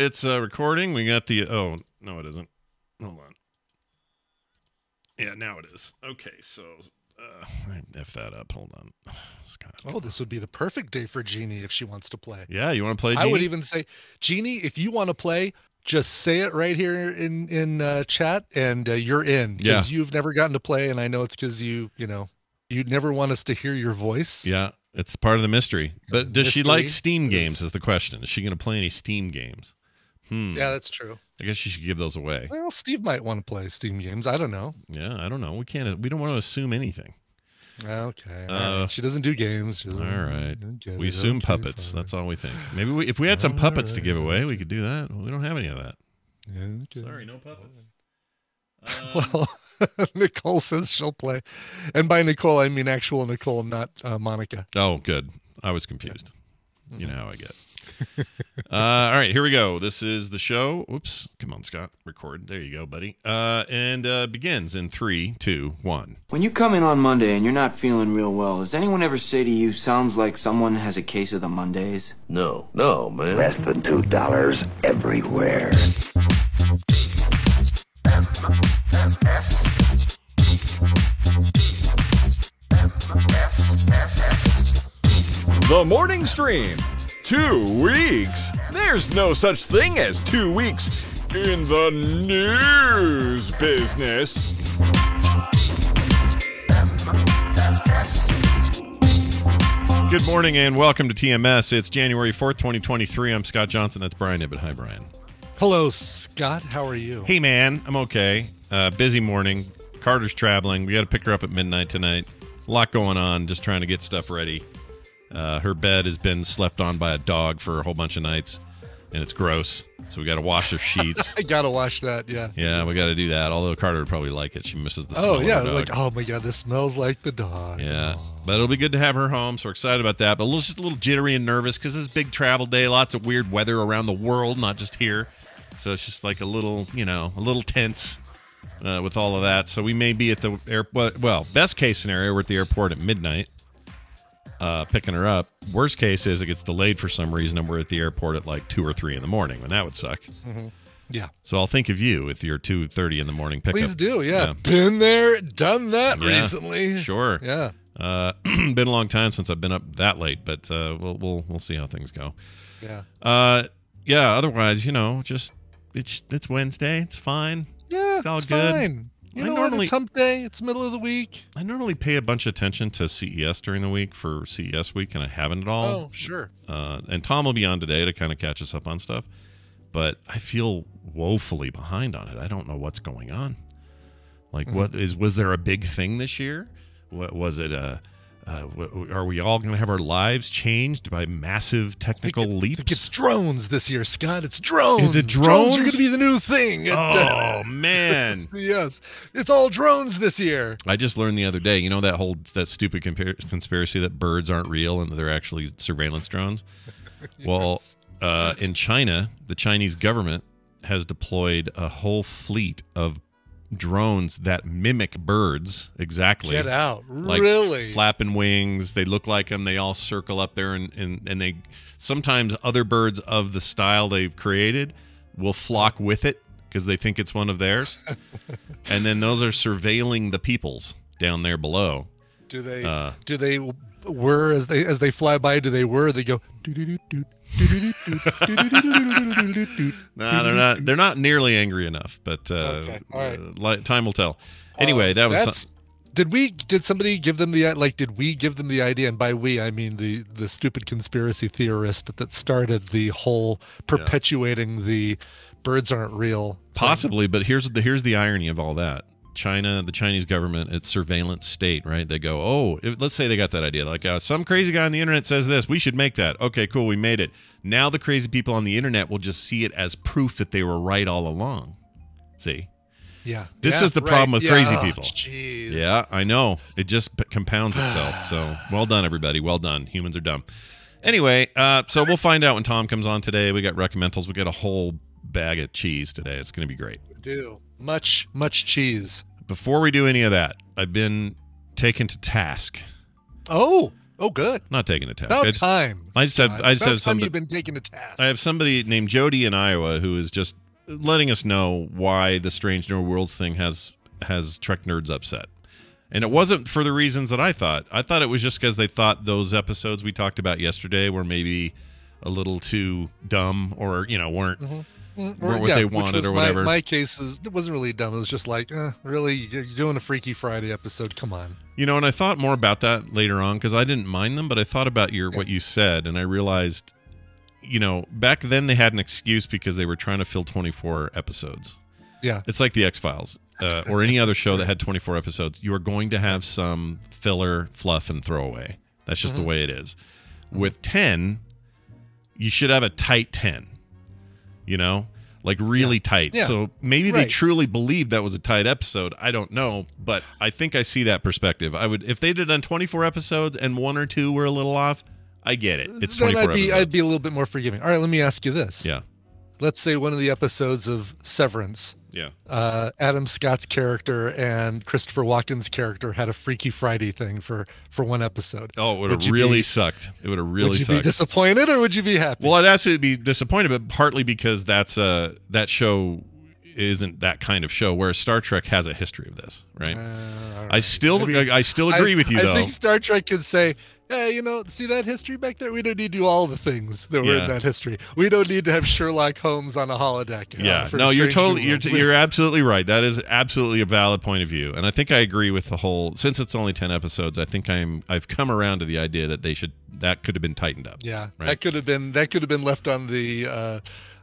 It's uh, recording. We got the. Oh no, it isn't. Hold on. Yeah, now it is. Okay, so uh, f that up. Hold on, Scott. Oh, this would be the perfect day for Jeannie if she wants to play. Yeah, you want to play? I would even say, Jeannie, if you want to play, just say it right here in in uh, chat, and uh, you're in. Yeah. Because you've never gotten to play, and I know it's because you, you know, you'd never want us to hear your voice. Yeah, it's part of the mystery. It's But does she like. Steam games? is. Is the question. Is she going to play any Steam games? Hmm. Yeah, that's true. I guess you should give those away. Well, Steve might want to play Steam games. I don't know. Yeah, I don't know. We can't. We don't want to assume anything. Okay. Uh, right. She doesn't do games. She doesn't- All right. We it. assume Okay, puppets. fine. That's all we think. Maybe we, if we had some puppets to give away, we could do that. We don't have any of that. Yeah, okay. Sorry, no puppets. Well, Nicole says she'll play, and by Nicole I mean actual Nicole, not uh, Monica. oh, good. I was confused. You know how I get. uh, all right, here we go. This is the show. Oops. Come on, Scott. Record. There you go, buddy. Uh, and uh, begins in three, two, one. When you come in on Monday and you're not feeling real well, does anyone ever say to you, sounds like someone has a case of the Mondays? No, no, man. Less than two dollars everywhere. The morning stream. Two weeks. There's no such thing as two weeks in the news business. Good morning and welcome to TMS. It's January 4th, 2023. I'm Scott Johnson. That's Brian Ibbott. Hi, Brian. Hello, Scott. How are you? Hey, man. I'm okay. Uh, busy morning. Carter's traveling. We got to pick her up at midnight tonight. A lot going on. Just trying to get stuff ready. Uh, her bed has been slept on by a dog for a whole bunch of nights, and it's gross. So we got to wash her sheets. I gotta wash that. Yeah. yeah, we got to do that. Although Carter would probably like it. She misses the smell Oh yeah. Like oh my god, this smells like the dog. Yeah, but it'll be good to have her home. So we're excited about that. But a little, just a little jittery and nervous because it's big travel day. Lots of weird weather around the world, not just here. So it's just like a little, you know, a little tense uh, with all of that. So we may be at the airport. Well, best case scenario, we're at the airport at midnight, uh, picking her up. Worst case is it gets delayed for some reason, and we're at the airport at like two or three in the morning, and that would suck. Yeah. So I'll think of you with your two thirty in the morning pickup. Please do. Yeah. Yeah. Been there, done that Yeah. recently. Sure. Yeah. Uh, been a long time since I've been up that late, but uh, we'll we'll we'll see how things go. Yeah. Uh, yeah. Otherwise, you know, just it's it's Wednesday. It's fine. Yeah. It's all it's good. fine. You I know normally- what? It's hump day. It's middle of the week. I normally pay a bunch of attention to CES during the week for CES week, and I haven't at all. Oh, sure. Uh, and Tom will be on today to kind of catch us up on stuff, but I feel woefully behind on it. I don't know what's going on. Like, Mm-hmm. what is was there a big thing this year? What was it? Uh, uh, are we all going to have our lives changed by massive technical I think leaps? it's drones this year, Scott. It's drones. Is it Drones are going to be the new thing. at, uh, oh man! yes, it's all drones this year. I just learned the other day. You know that whole that stupid compar- conspiracy that birds aren't real and they're actually surveillance drones. Well, uh, in China, the Chinese government has deployed a whole fleet of drones that mimic birds exactly. Get out! Like really? flapping wings. They look like them. They all circle up there, and, and and they sometimes other birds of the style they've created will flock with it because they think it's one of theirs, and then those are surveilling the peoples down there below. do they? uh, do they whir as they as they fly by? Do they whir? They go. Nah, they're not. They're not nearly angry enough, but uh, Okay, all right. uh, time will tell. Anyway, Uh, that was. some- did we? Did somebody give them the like? Did we give them the idea? And by we, I mean the the stupid conspiracy theorist that started the whole perpetuating the birds aren't real. thing. Possibly, but here's the here's the irony of all that. China, the Chinese government, it's surveillance state, right? They go, oh, if, let's say they got that idea, like uh, some crazy guy on the internet says this, we should make that. Okay, cool, we made it. Now the crazy people on the internet will just see it as proof that they were right all along. See, Yeah. This Yeah, is the right. problem with Yeah. crazy Oh, people. Jeez. yeah, I know it just p- compounds itself. So well done, everybody. Well done. Humans are dumb. Anyway, uh, so we'll find out when Tom comes on today. We got recommendals. We got a whole bag of cheese today. It's going to be great. Do much much cheese. Before we do any of that, I've been taken to task. Oh. Oh, good. Not taken to task. About I just, time. I just have- I just About have somebody- you've been taken to task. I have somebody named Jody in Iowa who is just letting us know why the Strange New Worlds thing has has Trek nerds upset. And it wasn't for the reasons that I thought. I thought it was just because they thought those episodes we talked about yesterday were maybe a little too dumb or, you know, weren't mm-hmm. Or- what yeah, they wanted or my- whatever. My, case is it wasn't really dumb. It was just like, eh, really, you're doing a Freaky Friday episode. Come on. You know, and I thought more about that later on because I didn't mind them, but I thought about your what you said, and I realized, you know, back then they had an excuse because they were trying to fill 24 episodes. Yeah. It's like the X Files uh, or any other show that had 24 episodes. You are going to have some filler, fluff, and throwaway. That's just the way it is. With 10, you should have a tight 10. You know, like really tight. Yeah. So maybe they truly believed that was a tight episode. I don't know, but I think I see that perspective. I would if they'd have done 24 episodes and one or two were a little off. I get it. It's then 24 I'd be episodes. I'd be a little bit more forgiving. All right, let me ask you this. yeah, Let's say one of the episodes of Severance, yeah. uh, Adam Scott's character and Christopher Walken's character had a Freaky Friday thing for for one episode. Oh, it would Would have really be- sucked. It would have really sucked. would you sucked. be disappointed or would you be happy? Well, I'd absolutely be disappointed, but partly because that's uh that show isn't that kind of show. Whereas Star Trek has a history of this, right? Uh, all I right. still, Maybe- I, I still agree I- with you I though. think Star Trek could say, "Hey, you know, see that history back there? We don't need to do all the things that were Yeah. in that history. We don't need to have Sherlock Holmes on a holodeck." yeah, for no, you're totally, you're, Worlds. you're absolutely right. That is absolutely a valid point of view, and I think I agree with the whole. Since it's only ten episodes, I think I'm, I've come around to the idea that they should, that could have been tightened up. yeah, Right. that could have been that could have been left on the. Uh,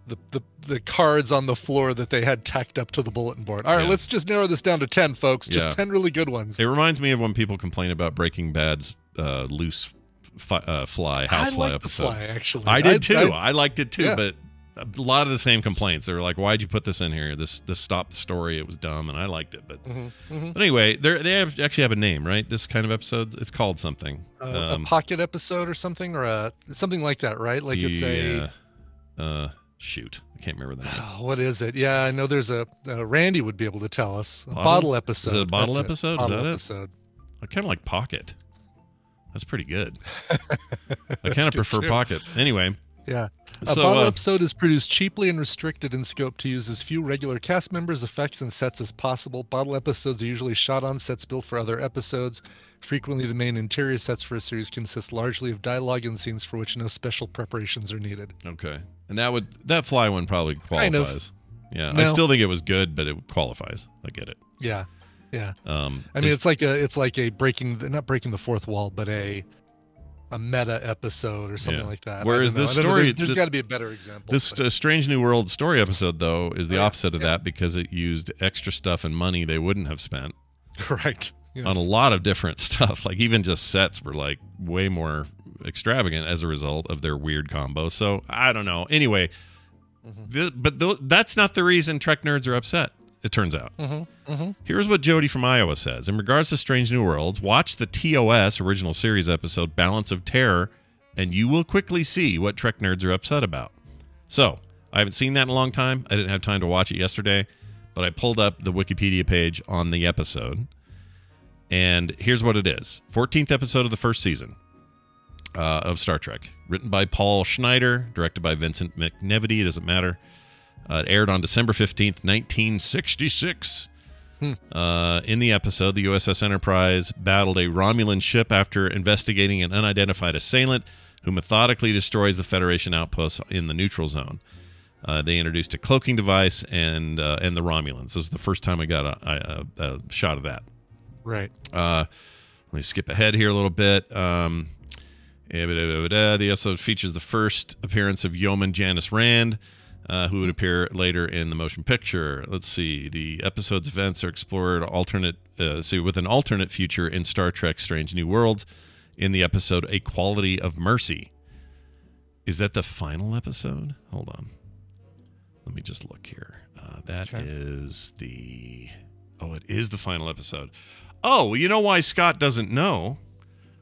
the, the, the cards on the floor that they had tacked up to the bulletin board. All right, Yeah. let's just narrow this down to 10, folks. Just Yeah. 10 really good ones. It reminds me of when people complain about Breaking Bad's uh, loose fi- uh, fly, house I fly episode. the fly, actually. I did too. I, I- liked it too, Yeah. but a lot of the same complaints. They were like, "Why'd you put this in here? This this stopped the story. It was dumb." And I liked it, but Mm-hmm, but anyway, they they have, actually have a name, right? This kind of episode, It's called something. uh, Um, a pocket episode or something, or a something like that, right? Like it's a uh shoot, I can't remember that. Oh, what is it? Yeah, I know there's a uh, Randy would be able to tell us. A Bottle? bottle, episode. Is it a bottle That's episode? Is Bottle that it? episode. I kind of like Pocket. That's pretty good. I kind of prefer too. Pocket. Anyway, Yeah. A So, bottle uh, episode is produced cheaply and restricted in scope to use as few regular cast members, effects, and sets as possible. Bottle episodes are usually shot on sets built for other episodes. Frequently, the main interior sets for a series consist largely of dialogue and scenes for which no special preparations are needed. okay, and that would that fly one probably qualifies. Kind of. qualifies. Yeah, I still think it was good, but it qualifies. I get it. Yeah. Yeah. Um, I mean, it's like a it's like a breaking the, not breaking the fourth wall, but a a meta episode or something Yeah. like that. Whereas this I know. story- there's, there's th- got to be a better example. This but- uh, Strange New World story episode, though, is the Oh, yeah. opposite of that because it used extra stuff and money they wouldn't have spent right on a lot of different stuff. Like even just sets were like way more extravagant as a result of their weird combo. So I don't know. Anyway, Mm-hmm. th- but th- that's not the reason Trek nerds are upset. It turns out. Mm-hmm. Here's what Jody from Iowa says in regards to Strange New Worlds. Watch the TOS original series episode "Balance of Terror," and you will quickly see what Trek nerds are upset about. So I haven't seen that in a long time. I didn't have time to watch it yesterday, but I pulled up the Wikipedia page on the episode, and here's what it is: 14th episode of the first season uh, of Star Trek, written by Paul Schneider, directed by Vincent McEveety. It doesn't matter. Uh, it aired on December 15th, 1966. Uh, in the episode, the USS Enterprise battled a Romulan ship after investigating an unidentified assailant who methodically destroys the Federation outposts in the neutral zone. Uh, they introduced a cloaking device and uh, and the Romulans. This is the first time I got a, a, a shot of that. right. Uh, let me skip ahead here a little bit. Um, eh, the episode features the first appearance of Yeoman Janice Rand, uh, who would appear later in the motion picture. Let's see. The episode's events are explored alternate, uh, see, with an alternate future in Star Trek: Strange New Worlds. In the episode "A Quality of Mercy," is that the final episode? Hold on. Let me just look here. Uh, that is Okay. the. Oh, it is the final episode. Oh, you know why Scott doesn't know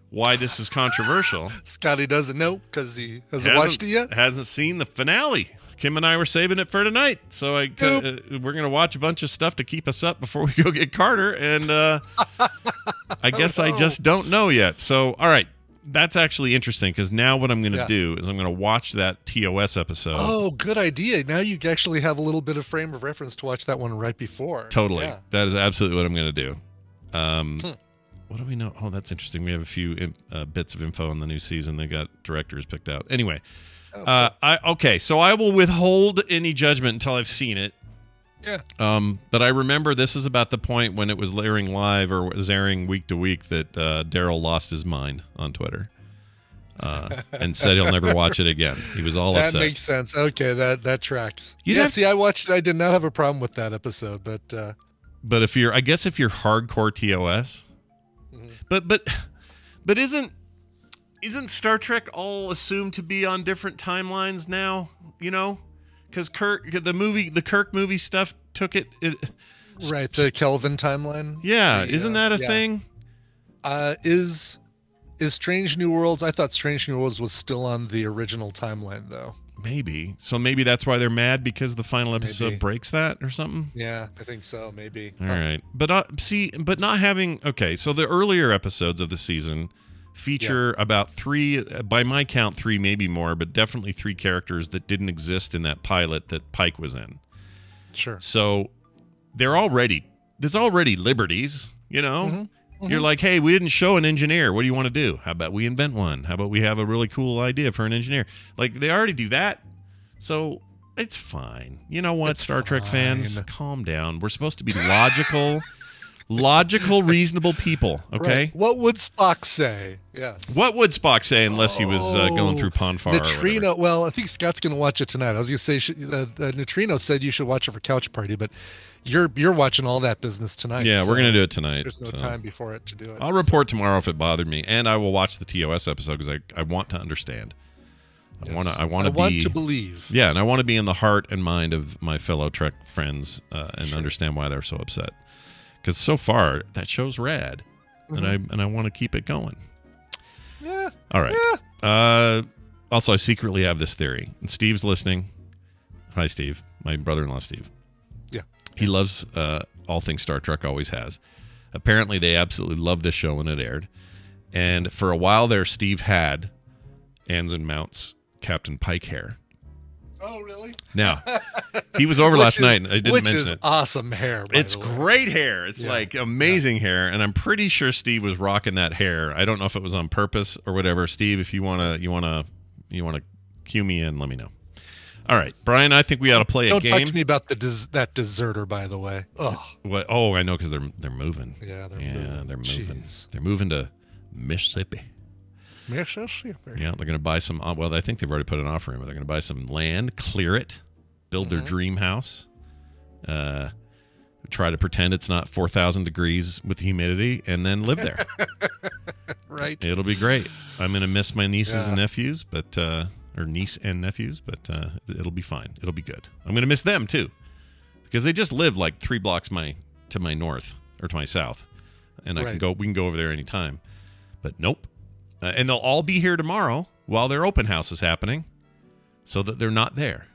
why this is controversial? Scotty doesn't know because he hasn't, watched it yet. Hasn't seen the finale. Kim and I were saving it for tonight, so I uh, we're gonna watch a bunch of stuff to keep us up before we go get Carter, and uh, I guess I no. just don't know yet. So, all right, that's actually interesting because now what I'm going to Yeah. do is I'm going to watch that TOS episode. Oh, good idea. Now you actually have a little bit of frame of reference to watch that one right before. Totally. Yeah. That is absolutely what I'm going to do. Um, Hmm. What do we know? Oh, that's interesting. We have a few uh, bits of info on the new season. They got directors picked out. Anyway, Oh, uh, I okay. So I will withhold any judgment until I've seen it. Yeah. Um, but I remember this is about the point when it was airing live or was airing week to week that uh, Daryl lost his mind on Twitter uh, and said he'll never watch it again. He was all that upset. makes sense. Okay, that that tracks. You'd yeah, have- see, I watched. I did not have a problem with that episode, but uh, but if you're i guess if you're hardcore tos Mhm. but but but isn't isn't star trek all assumed to be on different timelines now you know because kirk the movie the kirk movie stuff took it, it right, the Kelvin timeline. yeah The, isn't that a yeah. thing Uh, is is Strange New Worlds? I thought Strange New Worlds was still on the original timeline, though. maybe so maybe that's why they're mad because the final episode Maybe. breaks that or something Yeah, I think so. Maybe. All right, but uh, see, but not having okay. So the earlier episodes of the season feature about three, uh, by my count, three maybe more, but definitely three characters that didn't exist in that pilot that Pike was in. Sure. So they're already there's already liberties, you know. Mhm, You're like, hey, we didn't show an engineer. What do you want to do? How about we invent one? How about we have a really cool idea for an engineer? Like they already do that, so it's fine. You know what, It's Star Trek fans, calm down. We're supposed to be logical, logical, reasonable people. Okay. Right. What would Spock say? Yes. What would Spock say unless he was uh, going Oh, through Pon farr? Neutrino. Well, I think Scott's going to watch it tonight. I was going to say uh, uh, Neutrino said you should watch it for Couch Party, but you're you're watching all that business tonight. Yeah, so we're gonna do it tonight. There's no so. time before it to do it. I'll report tomorrow if it bothered me, and I will watch the TOS episode because I, I want to understand. I Yes. want to I want I to want to believe. yeah, and I want to be in the heart and mind of my fellow Trek friends uh, and Sure. understand why they're so upset. Because so far that show's rad, and I and I want to keep it going. Mm-hmm. Yeah. All right. Uh, also, I secretly have this theory, and Steve's listening. Hi, Steve, my brother-in-law, Steve. Yeah. He loves uh, all things Star Trek. Always has. Apparently, they absolutely loved this show when it aired, and for a while there, Steve had Anson Mount's Captain Pike hair. Oh, really? Now, he was over last is- night. and I didn't which mention is it. awesome hair. It's great hair. It's Yeah. like amazing hair, and I'm pretty sure Steve was rocking that hair. I don't know if it was on purpose or whatever. Steve, if you wanna, you wanna, you wanna cue me in, let me know. All right, Brian. I think we ought to play a game. Don't talk to me about the des- that deserter, by the way. Oh, What? Oh, I know because they're they're moving. yeah, they're yeah, moving. they're moving. Jeez. They're moving to Mississippi. Mississippi. Yeah, they're going to buy some. uh, Well, I think they've already put an offer in, but they're going to buy some land, clear it, build Mm-hmm. their dream house, uh, try to pretend it's not four thousand degrees with the humidity, and then live there. Right. It'll be great. I'm going to miss my nieces and nephews, but uh, or niece and nephews, but uh, it'll be fine. It'll be good. I'm going to miss them too, because they just live like three blocks my to my north or to my south, and I can go. We can go over there anytime. But nope. Uh, and they'll all be here tomorrow while their open house is happening, so that they're not there.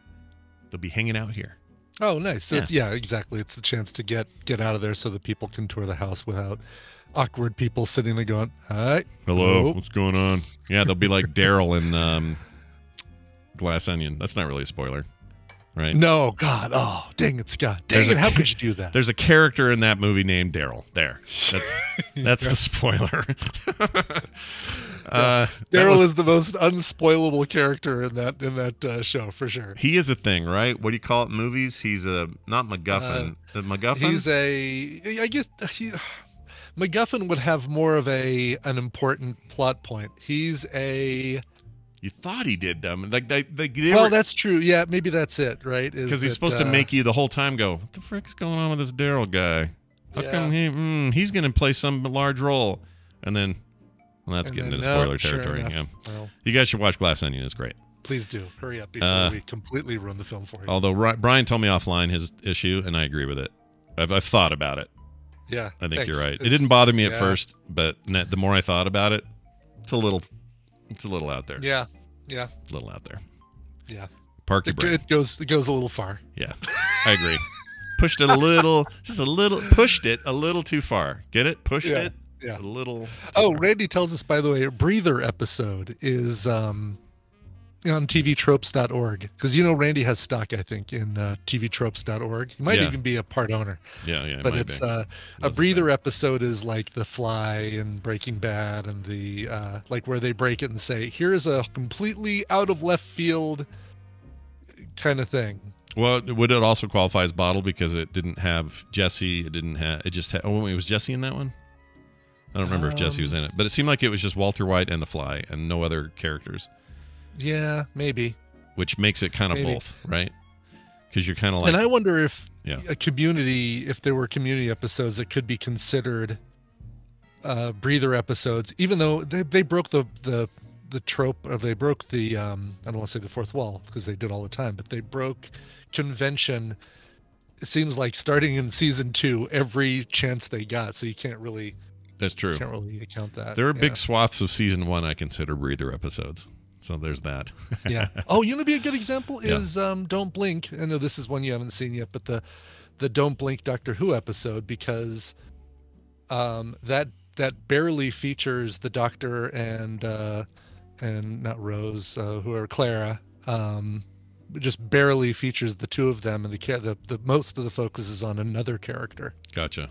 They'll be hanging out here. Oh, nice. So Yeah. it's yeah, exactly. It's the chance to get get out of there so that people can tour the house without awkward people sitting there going, "Hi, Hello, Hello. what's going on? Yeah, they'll be like Daryl in um, Glass Onion. That's not really a spoiler, right? No, God, oh, dang it, Scott, dang There's it, a how could you do that? There's a character in that movie named Daryl. There, that's that's the spoiler. uh, Daryl was- is the most unspoilable character in that in that uh, show for sure. he is a thing, right? What do you call it movies? He's a not MacGuffin. a MacGuffin. Uh, He's a, I guess, he, MacGuffin would have more of a an important plot point. He's a you thought he did them, like they, they, they well, were- that's true. Yeah, maybe that's it, right? Because he's supposed to uh, make you the whole time go, "What the frick is going on with this Daryl guy? How Yeah. come he mm, he's going to play some large role?" And then, well, that's and getting then- into spoiler sure territory. enough. Yeah, Well, you guys should watch Glass Onion. It's great. please do hurry up before Uh, we completely ruin the film for you. Although Ri- Brian told me offline his issue, and I agree with it. I've, I've thought about it. yeah, I think you're thanks. right. It didn't bother me at first, but the more I thought about it, it's a little, it's a little out there. Yeah, yeah, A little out there. yeah. Park your It, brain. it goes it goes a little far. Yeah, I agree. Pushed it a little, just a little, pushed it a little too far. Get it? Pushed Yeah. it Yeah. A little. Oh, Randy tells us, by the way, a breather episode is um, on tvtropes.org. Because you know, Randy has stock, I think, in uh, tvtropes.org. He might Yeah. even be a part owner. Yeah, yeah. it but it's uh, a breather episode is like The Fly and Breaking Bad and the uh, like where they break it and say, here's a completely out of left field kind of thing. Well, would it also qualify as bottle because it didn't have Jesse? It didn't have. It just had. Oh, wait, was Jesse in that one? I don't remember if Jesse was in it, but it seemed like it was just Walter White and the Fly and no other characters, Yeah, maybe. which makes it kind of Maybe. both, right? Because you're kind of like, and I wonder if Yeah. a community, if there were community episodes that could be considered uh, breather episodes, even though they, they broke the the the trope, or they broke the um, I don't want to say the fourth wall because they did all the time, but they broke convention. It seems like starting in season two, every chance they got, so you can't really that's true. can't really account that. There are yeah. big swaths of season one I consider breather episodes. So there's that. yeah. Oh, you know, be a good example Yeah. is um, "Don't Blink." I know this is one you haven't seen yet, but the the "Don't Blink" Doctor Who episode because um, that that barely features the Doctor and uh, and not Rose, uh, who are Clara. Um, just barely features the two of them, and the, the the most of the focus is on another character. Gotcha.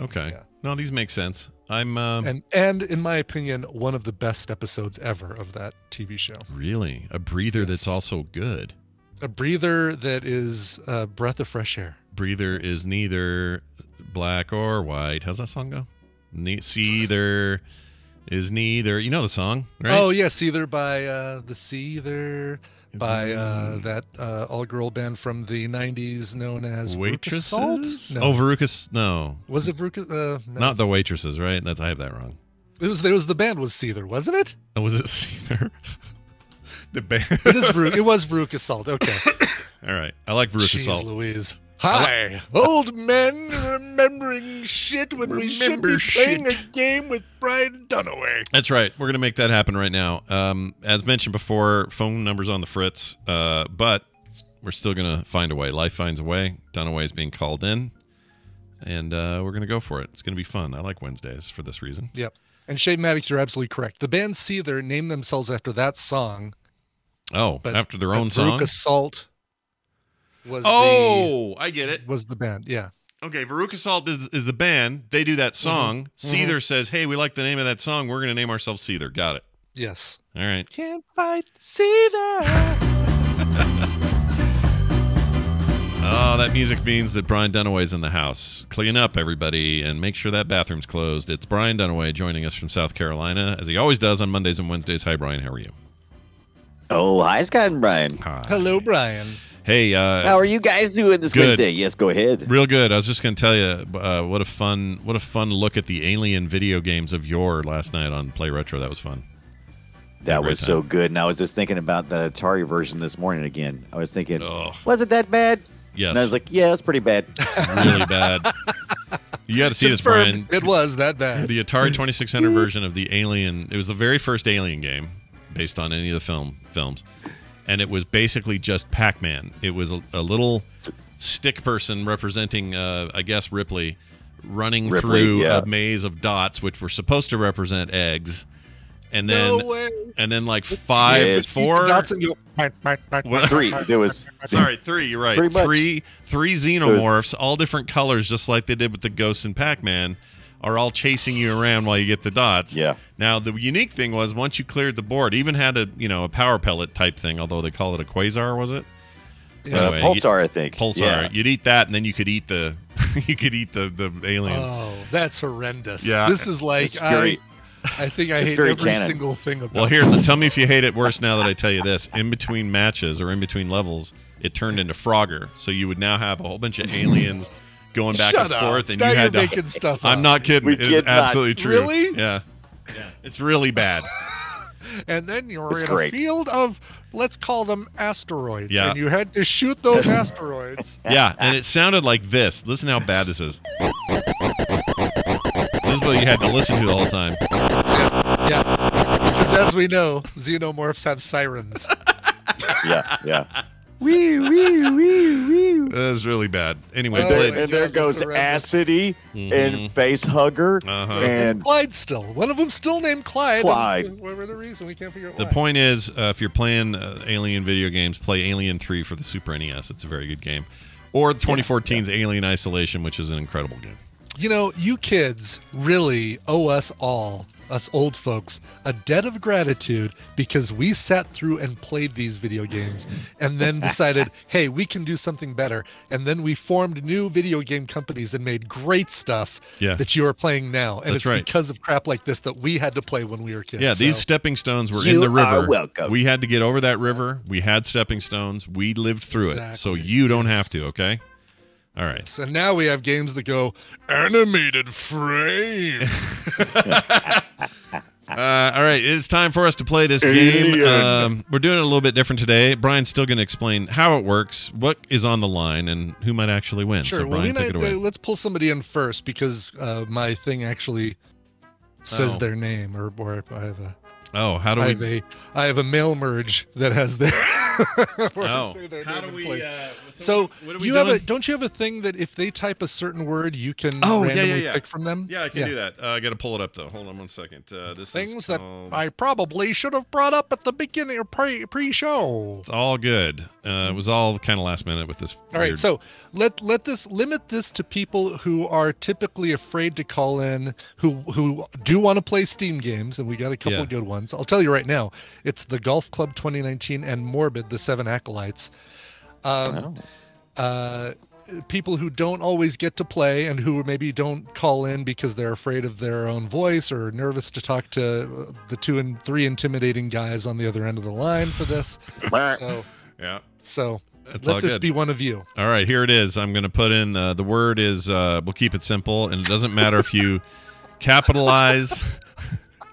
Okay. Yeah. No, these make sense. I'm uh, And and in my opinion, one of the best episodes ever of that TV show. really a breather that's also good. A breather that is a breath of fresh air. Breather is neither black or white. How's that song go? Ne- Seether is neither. You know the song, right? Oh yes, either by uh, the Seether, by uh, that uh, all-girl band from the '90s known as waitresses. Salt. No, Oh, Verucas. No, was it Veruca? Uh, no. not the waitresses, right? That's I have that wrong. It was. There was the band was Seether, wasn't it? Oh, was it Seether? the band. It is. It was Veruca Salt. Okay. All right, I like Veruca Jeez Salt. Louise. Hi, old men remembering shit when we should be playing shit. a game with Brian Dunaway. That's right. We're gonna make that happen right now. Um, as mentioned before, phone numbers on the fritz. Uh, but we're still gonna find a way. Life finds a way. Dunaway is being called in, and uh, we're gonna go for it. It's gonna be fun. I like Wednesdays for this reason. Yep. And Shane Maddox, you're absolutely correct. The band Seether named themselves after that song, Oh, but after their own song. Veruca Salt was the Oh, I get it. was the band. Yeah. Okay, Veruca Salt is, is the band. They do that mm-hmm. song. Mm-hmm. Seether says, "Hey, we like the name of that song. We're gonna name ourselves Seether." Got it. Yes. All right. Can't fight Seether. Oh, that music means that Brian Dunaway's in the house. Clean up, everybody, and make sure that bathroom's closed. It's Brian Dunaway joining us from South Carolina, as he always does on Mondays and Wednesdays. Hi, Brian. How are you? Oh, hi, Scott and Brian. Hi. Hello, Brian. Hey, uh, How are you guys doing this Good. Wednesday? Yes, go ahead. real good. I was just going to tell you uh, what a fun, what a fun look at the alien video games of yore last night on Play Retro. That was fun. That great was so good. And I was just thinking about the Atari version this morning again. I was thinking, Ugh. was it that bad? Yes, And I was like, yeah, it's pretty bad. really bad. You got to see this, Brian. It was that bad. the Atari 2600 version of the Alien. It was the very first Alien game based on any of the film films, and it was basically just Pac-Man. It was a, a little stick person representing, uh, I guess, Ripley, running Ripley, through yeah. a maze of dots, which were supposed to represent eggs, and then no and then like five, Yes. four. Dots and you go, "Bite, bite, bite, Three. There was Sorry, three. You're right. Three, three xenomorphs, all different colors, just like they did with the ghosts in Pac-Man, are all chasing you around while you get the dots. Yeah. Now the unique thing was once you cleared the board, even had a you know a power pellet type thing, although they call it a quasar, was it? Yeah. uh, Anyway, Pulsar, I think. Pulsar. Yeah. You'd eat that, and then you could eat the you could eat the the aliens. Oh, that's horrendous. Yeah. This is like It's I, I think I hate every canon. single thing about it. well, here, this. tell me if you hate it worse now that I tell you this. In between matches or in between levels, it turned into Frogger, so you would now have a whole bunch of aliens going back Shut and up. forth, and now you had you're to making stuff I'm up. not kidding. We It's kid not. absolutely true. Really? Yeah. yeah. It's really bad. And then you're It's in great. a field of let's call them asteroids, Yeah. and you had to shoot those asteroids. Yeah, and it sounded like this. Listen how bad this is. This is what you had to listen to the whole time. Yeah, because as we know, xenomorphs have sirens. yeah, yeah. Wee, wee, wee, wee, That's really bad. Anyway, Oh, played- my and there goes look around. Acidy Mhm. and Face Hugger Uh-huh. and Clyde still. One of them still named Clyde. Clyde. Whatever the reason, we can't figure out The why. point is, uh, if you're playing uh, Alien video games, play Alien 3 for the Super NES. It's a very good game. Or 2014's Alien Isolation, which is an incredible game. You know, you kids really owe us all, us old folks, a debt of gratitude because we sat through and played these video games and then decided, hey, we can do something better. And then we formed new video game companies and made great stuff Yeah. that you are playing now. And That's it's right. because of crap like this that we had to play when we were kids. Yeah, these stepping stones were You in the are river. welcome. We had to get over that river. We had stepping stones. We lived through it. So you don't Yes. have to, okay? All right. So now we have games that go animated frame. Uh, all right, it is time for us to play this game. Um, we're doing it a little bit different today. Brian's still going to explain how it works, what is on the line, and who might actually win. Sure. so, well, Brian, we take it might, away. uh, let's pull somebody in first because uh, my thing actually says Oh. their name, or, or I have a oh, how do I we? have a I have a mail merge that has their. where I say their how name do in we? place. Uh, so what, what are we you have a don't you have a thing that if they type a certain word you can Oh, yeah, yeah, yeah. pick from them? Yeah, I can do that. Uh, I got to pull it up though. Hold on one second. Uh, this Things is that I probably should have brought up at the beginning or pre pre show. It's all good. Uh, it was all kind of last minute with this. All right, weird- so let let this limit this to people who are typically afraid to call in, who who do want to play Steam games, and we got a couple Yeah. of good ones. I'll tell you right now, it's the Golf Club 2019 and Morbid, the Seven Acolytes. Um, uh, people who don't always get to play and who maybe don't call in because they're afraid of their own voice or nervous to talk to uh, the two and three intimidating guys on the other end of the line for this. so, yeah. so That's let this good. be one of you. All right, here it is. I'm going to put in uh, the word is. Uh, we'll keep it simple, and it doesn't matter if you capitalize.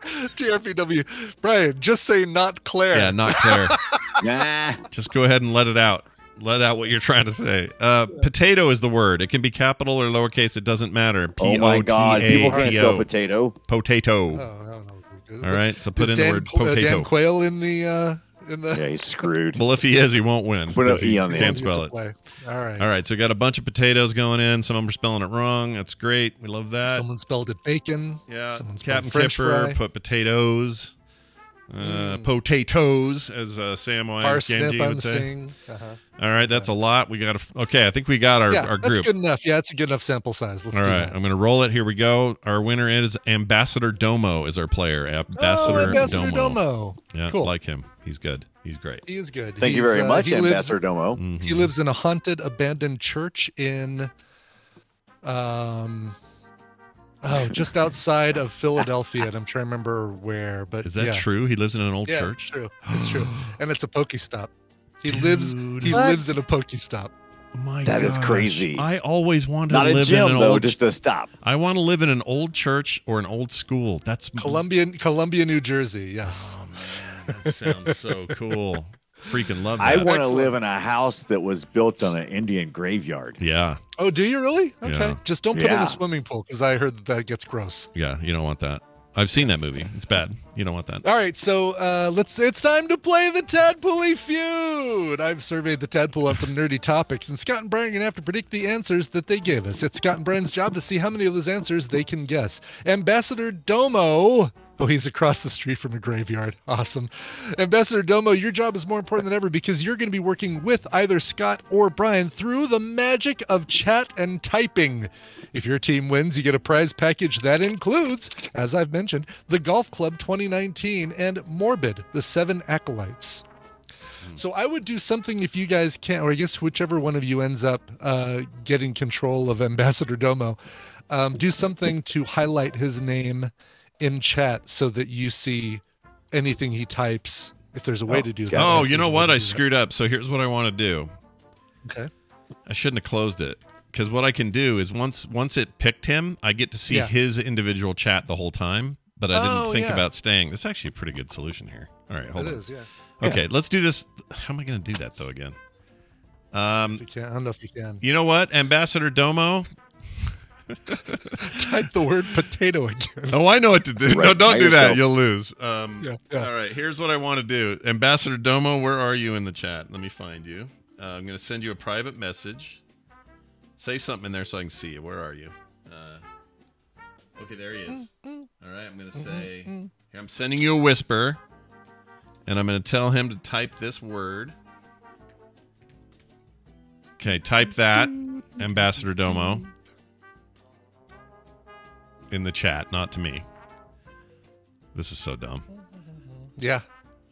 TRPW. Brian, just say not Claire. Yeah, not Claire. Nah. Just go ahead and let it out. Let out what you're trying to say. Uh, potato is the word. It can be capital or lowercase. It doesn't matter. P Oh my God! People can't A T spell potato. Potato. Oh, I don't know. All right, so put Is in Dan, the word Qu- uh, potato. Dan Quayle in the uh, in the. Yeah, he's screwed. well, if he is, he won't win. Put a because he E on the can't end. spell it. Play. All right. All right, so we got a bunch of potatoes going in. Some of them are spelling it wrong. That's great. We love that. Someone spelled it bacon. Yeah, Someone spelled Captain French Kipper fry. put potatoes, uh, potatoes, as uh, Samwise Parsnip, Gamgee I'm would say. seeing. Uh-huh. All right, that's a lot. We got to. Okay, I think we got our, yeah, our that's group. good enough. Yeah, it's a good enough sample size. Let's All do right, that. I'm going to roll it. Here we go. Our winner is Ambassador Domo is our player. Ambassador, oh, Ambassador Domo. Domo. Yeah, cool. like him. He's good. He's great. he is good. Thank you very uh, much, he lives- Ambassador Domo. Mhm. He lives in a haunted, abandoned church in, um, oh, just outside of Philadelphia. And I'm trying to remember where, but Is that yeah. true? He lives in an old Yeah, church. it's true. It's true. And it's a Pokestop. He lives. He What? lives in a Pokestop. My That is gosh. crazy. I always wanted Not to a live gym in an though, old. just a stop. I want to live in an old church or an old school. That's Columbia, Columbia, New Jersey. Yes. Oh man, that sounds so cool. Freaking love I want to live in a house that was built on an Indian graveyard. yeah, Oh, do you really? Okay. Yeah. Just don't put it in a swimming pool because I heard that that gets gross. yeah. You don't want that. I've seen that movie. It's bad. You don't want that. All right, so uh, let's. It's time to play the Tadpooley feud. I've surveyed the Tadpool on some nerdy topics, and Scott and Brian are gonna have to predict the answers that they give us. It's Scott and Brian's job to see how many of those answers they can guess. Ambassador Domo. Oh, he's across the street from a graveyard. Awesome. Ambassador Domo, your job is more important than ever because you're going to be working with either Scott or Brian through the magic of chat and typing. If your team wins, you get a prize package that includes, as I've mentioned, the Golf Club 2019 and Morbid, the Seven Acolytes. So I would do something if you guys can, or I guess whichever one of you ends up uh, getting control of Ambassador Domo, um, do something to highlight his name in chat so that you see anything he types. If there's a way to do that. Oh, you know what? I do that. screwed up. So here's what I want to do. Okay. I shouldn't have closed it because what I can do is once once it picked him, I get to see Yeah. his individual chat the whole time. But I didn't Oh, think yeah. about staying. This is actually a pretty good solution here. All right, hold It on. is, yeah. Okay, let's do this. How am I going to do that though? Again. Um, You can. I don't know if you can you know what, Ambassador Domo? type the word potato again. Oh, I know what to do. no, don't by do that. You'll lose. Um, Yeah, yeah. All right, here's what I want to do. Ambassador Domo, where are you in the chat? Let me find you. Uh, I'm going to send you a private message. Say something in there so I can see you. Where are you? Uh, okay, there he is. All right, I'm gonna say. Here, I'm sending you a whisper, and I'm gonna tell him to type this word. Okay, type that, Ambassador Domo, in the chat, not to me. This is so dumb. Yeah.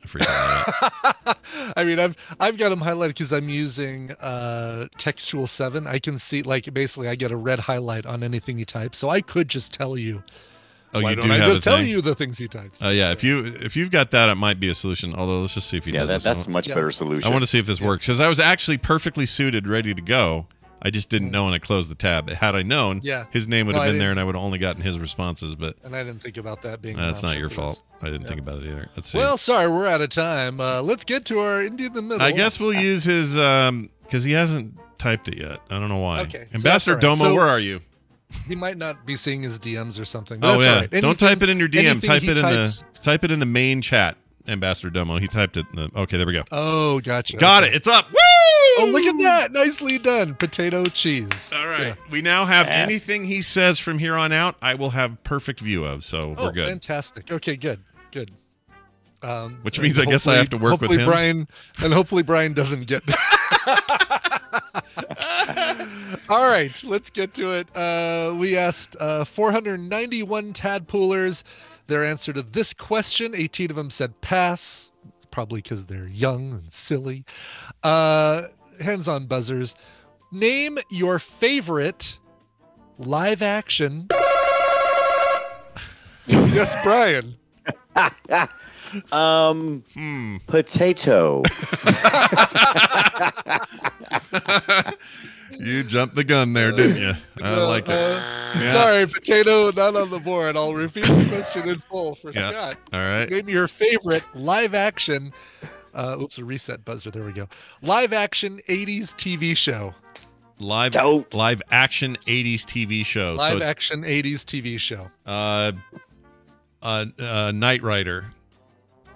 I freaked out. I mean, I've I've got them highlighted because I'm using uh, Textual Seven. I can see like basically I get a red highlight on anything he types, so I could just tell you. Oh, Why you don't do I have just a tell thing? you the things he types? Uh, yeah, if you if you've got that, it might be a solution. Although let's just see if he Yeah, does that, that's a much Yeah. better solution. I want to see if this works because I was actually perfectly suited, ready to go. I just didn't know when I closed the tab. Had I known. Yeah. his name would No, have been there, and I would have only gotten his responses. But and I didn't think about that being. uh, that's not your fault. I didn't think about it either. Let's see. Well, sorry, we're out of time. Uh, let's get to our Indie in the Middle. I guess we'll use his um because he hasn't typed it yet. I don't know why. Okay, Ambassador all right. Domo, So- where are you? he might not be seeing his DMs or something. Oh that's yeah, all right. don't type it in your DM. Type it in types- the type it in the main chat. Ambassador Domo. He typed it. In the, okay, there we go. Oh, gotcha. Got Okay. it. It's up. Woo! Oh, look at that! Nicely done. Potato cheese. All right. Yeah. We now have Yes. anything he says from here on out, I will have perfect view of. So Oh, we're good. fantastic. Okay, good, good. Um, Which means I guess I have to work with hopefully him. Brian, and hopefully Brian doesn't get. All right, let's get to it. Uh, we asked uh, 491 tadpoolers their answer to this question. 18 of them said pass, probably because they're young and silly. Uh, hands on buzzers. Name your favorite live action. yes, Brian. Um, Hmm. potato. You jumped the gun there, didn't you? I Uh, like it. uh, Yeah. Sorry, potato not on the board. I'll repeat the question in full for Yeah. Scott. All right. Name your favorite live action. Uh, oops, a reset buzzer. There we go. Live action 80s TV show. Live Don't. live action 80s TV show. Live so action 80s TV show. uh uh, uh Knight Rider.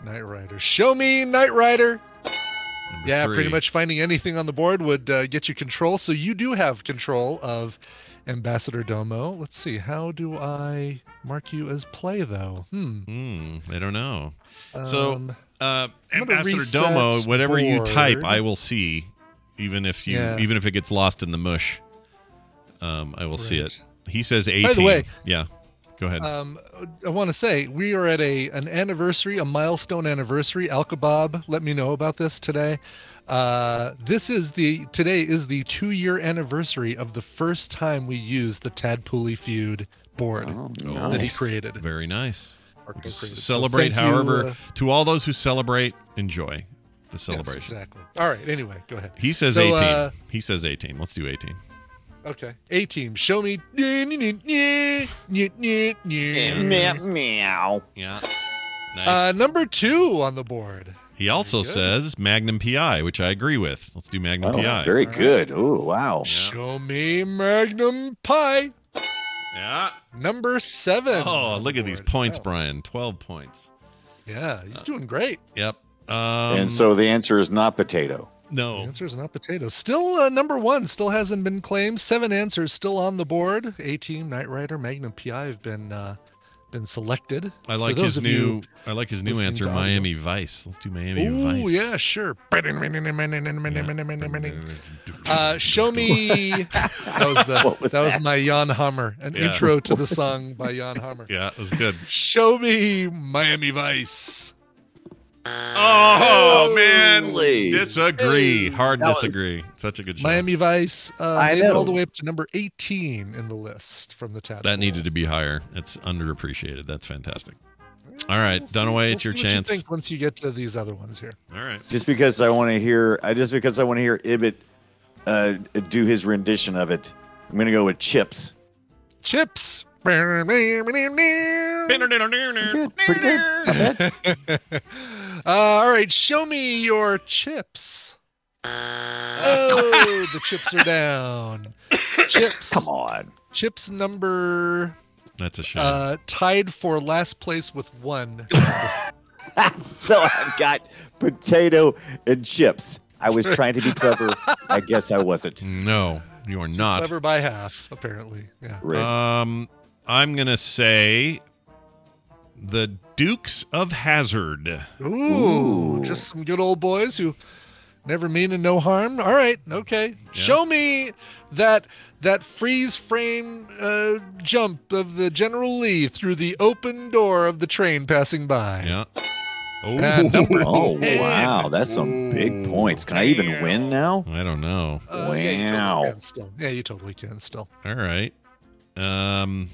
Knight Rider. Show me Knight Rider. number Yeah, three. pretty much finding anything on the board would uh, get you control. So you do have control of Ambassador Domo. Let's see. How do I mark you as play, though? Hmm. Hmm, I don't know. So Um, uh I'm gonna Ambassador Domo, whatever you type. I will see. Even if you Yeah. even if it gets lost in the mush. Um, I will see it. He says 18. By the way- yeah. Go ahead. Um, I want to say we are at a an anniversary, a milestone anniversary. Alkabob let me know about this today. Uh, this is the today is the two year anniversary of the first time we used the Tadpooly feud board Oh, that he created. Very nice. Or C- co-created. So Celebrate, you, however, uh, to all those who celebrate, enjoy the yes, celebration. exactly. All right. Anyway, go ahead. He says So, 18. uh, he says 18. Let's do 18. Okay. A team. Show me. Meow, meow. Yeah. Nice. Uh, number two on the board. he also says Magnum PI, which I agree with. Let's do Magnum Oh, PI. very All right. good. Oh, wow. Show me Magnum PI. Yeah. Number seven. Oh, look the at these points, Oh, Brian. 12 points. Yeah, he's doing great. Yep. Um, and so the answer is not potato. No. The answer is not potato. Still uh, number one. Still hasn't been claimed. Seven answers still on the board. A Team, Knight Rider, Magnum PI have been uh, been selected. I like his new. I like his new answer. Miami Vice. Let's do Miami Ooh, Vice. yeah, sure. Uh, show me. That was the. Was that, was my Jan Hammer, an Yeah. intro to the song by Jan Hammer. Yeah, it was good. Show me Miami Vice. Oh man, Holy. disagree. Hard That was- disagree. Such a good show. Miami Vice. Uh, I made it all the way up to number 18 in the list from the top. That needed to be higher. It's underappreciated. That's fantastic. All right, Dunaway, it's your see what chance. You think once you get to these other ones here. All right. Just because I want to hear, I just because I want to hear Ibbott uh, do his rendition of it, I'm gonna go with Chips. Chips. Good, pretty good. Not bad. Uh, all right, show me your chips. Oh, the chips are down. Chips. Come on. Chips number That's a shame. uh, tied for last place with one. So I've got potato and chips. I was trying to be clever. I guess I wasn't. No, you are not. Clever by half, apparently. Yeah. Rick. Um, I'm gonna say the Dukes of Hazzard. Ooh, just some good old boys who never mean and no harm. All right, okay. Show me that that freeze frame uh, jump of the General Lee through the open door of the train passing by. Yeah. Oh, Oh wow, that's some big points. Can I even win now? I don't know. Uh, yeah, you totally Wow. can still. Yeah, you totally can still. All right. Um,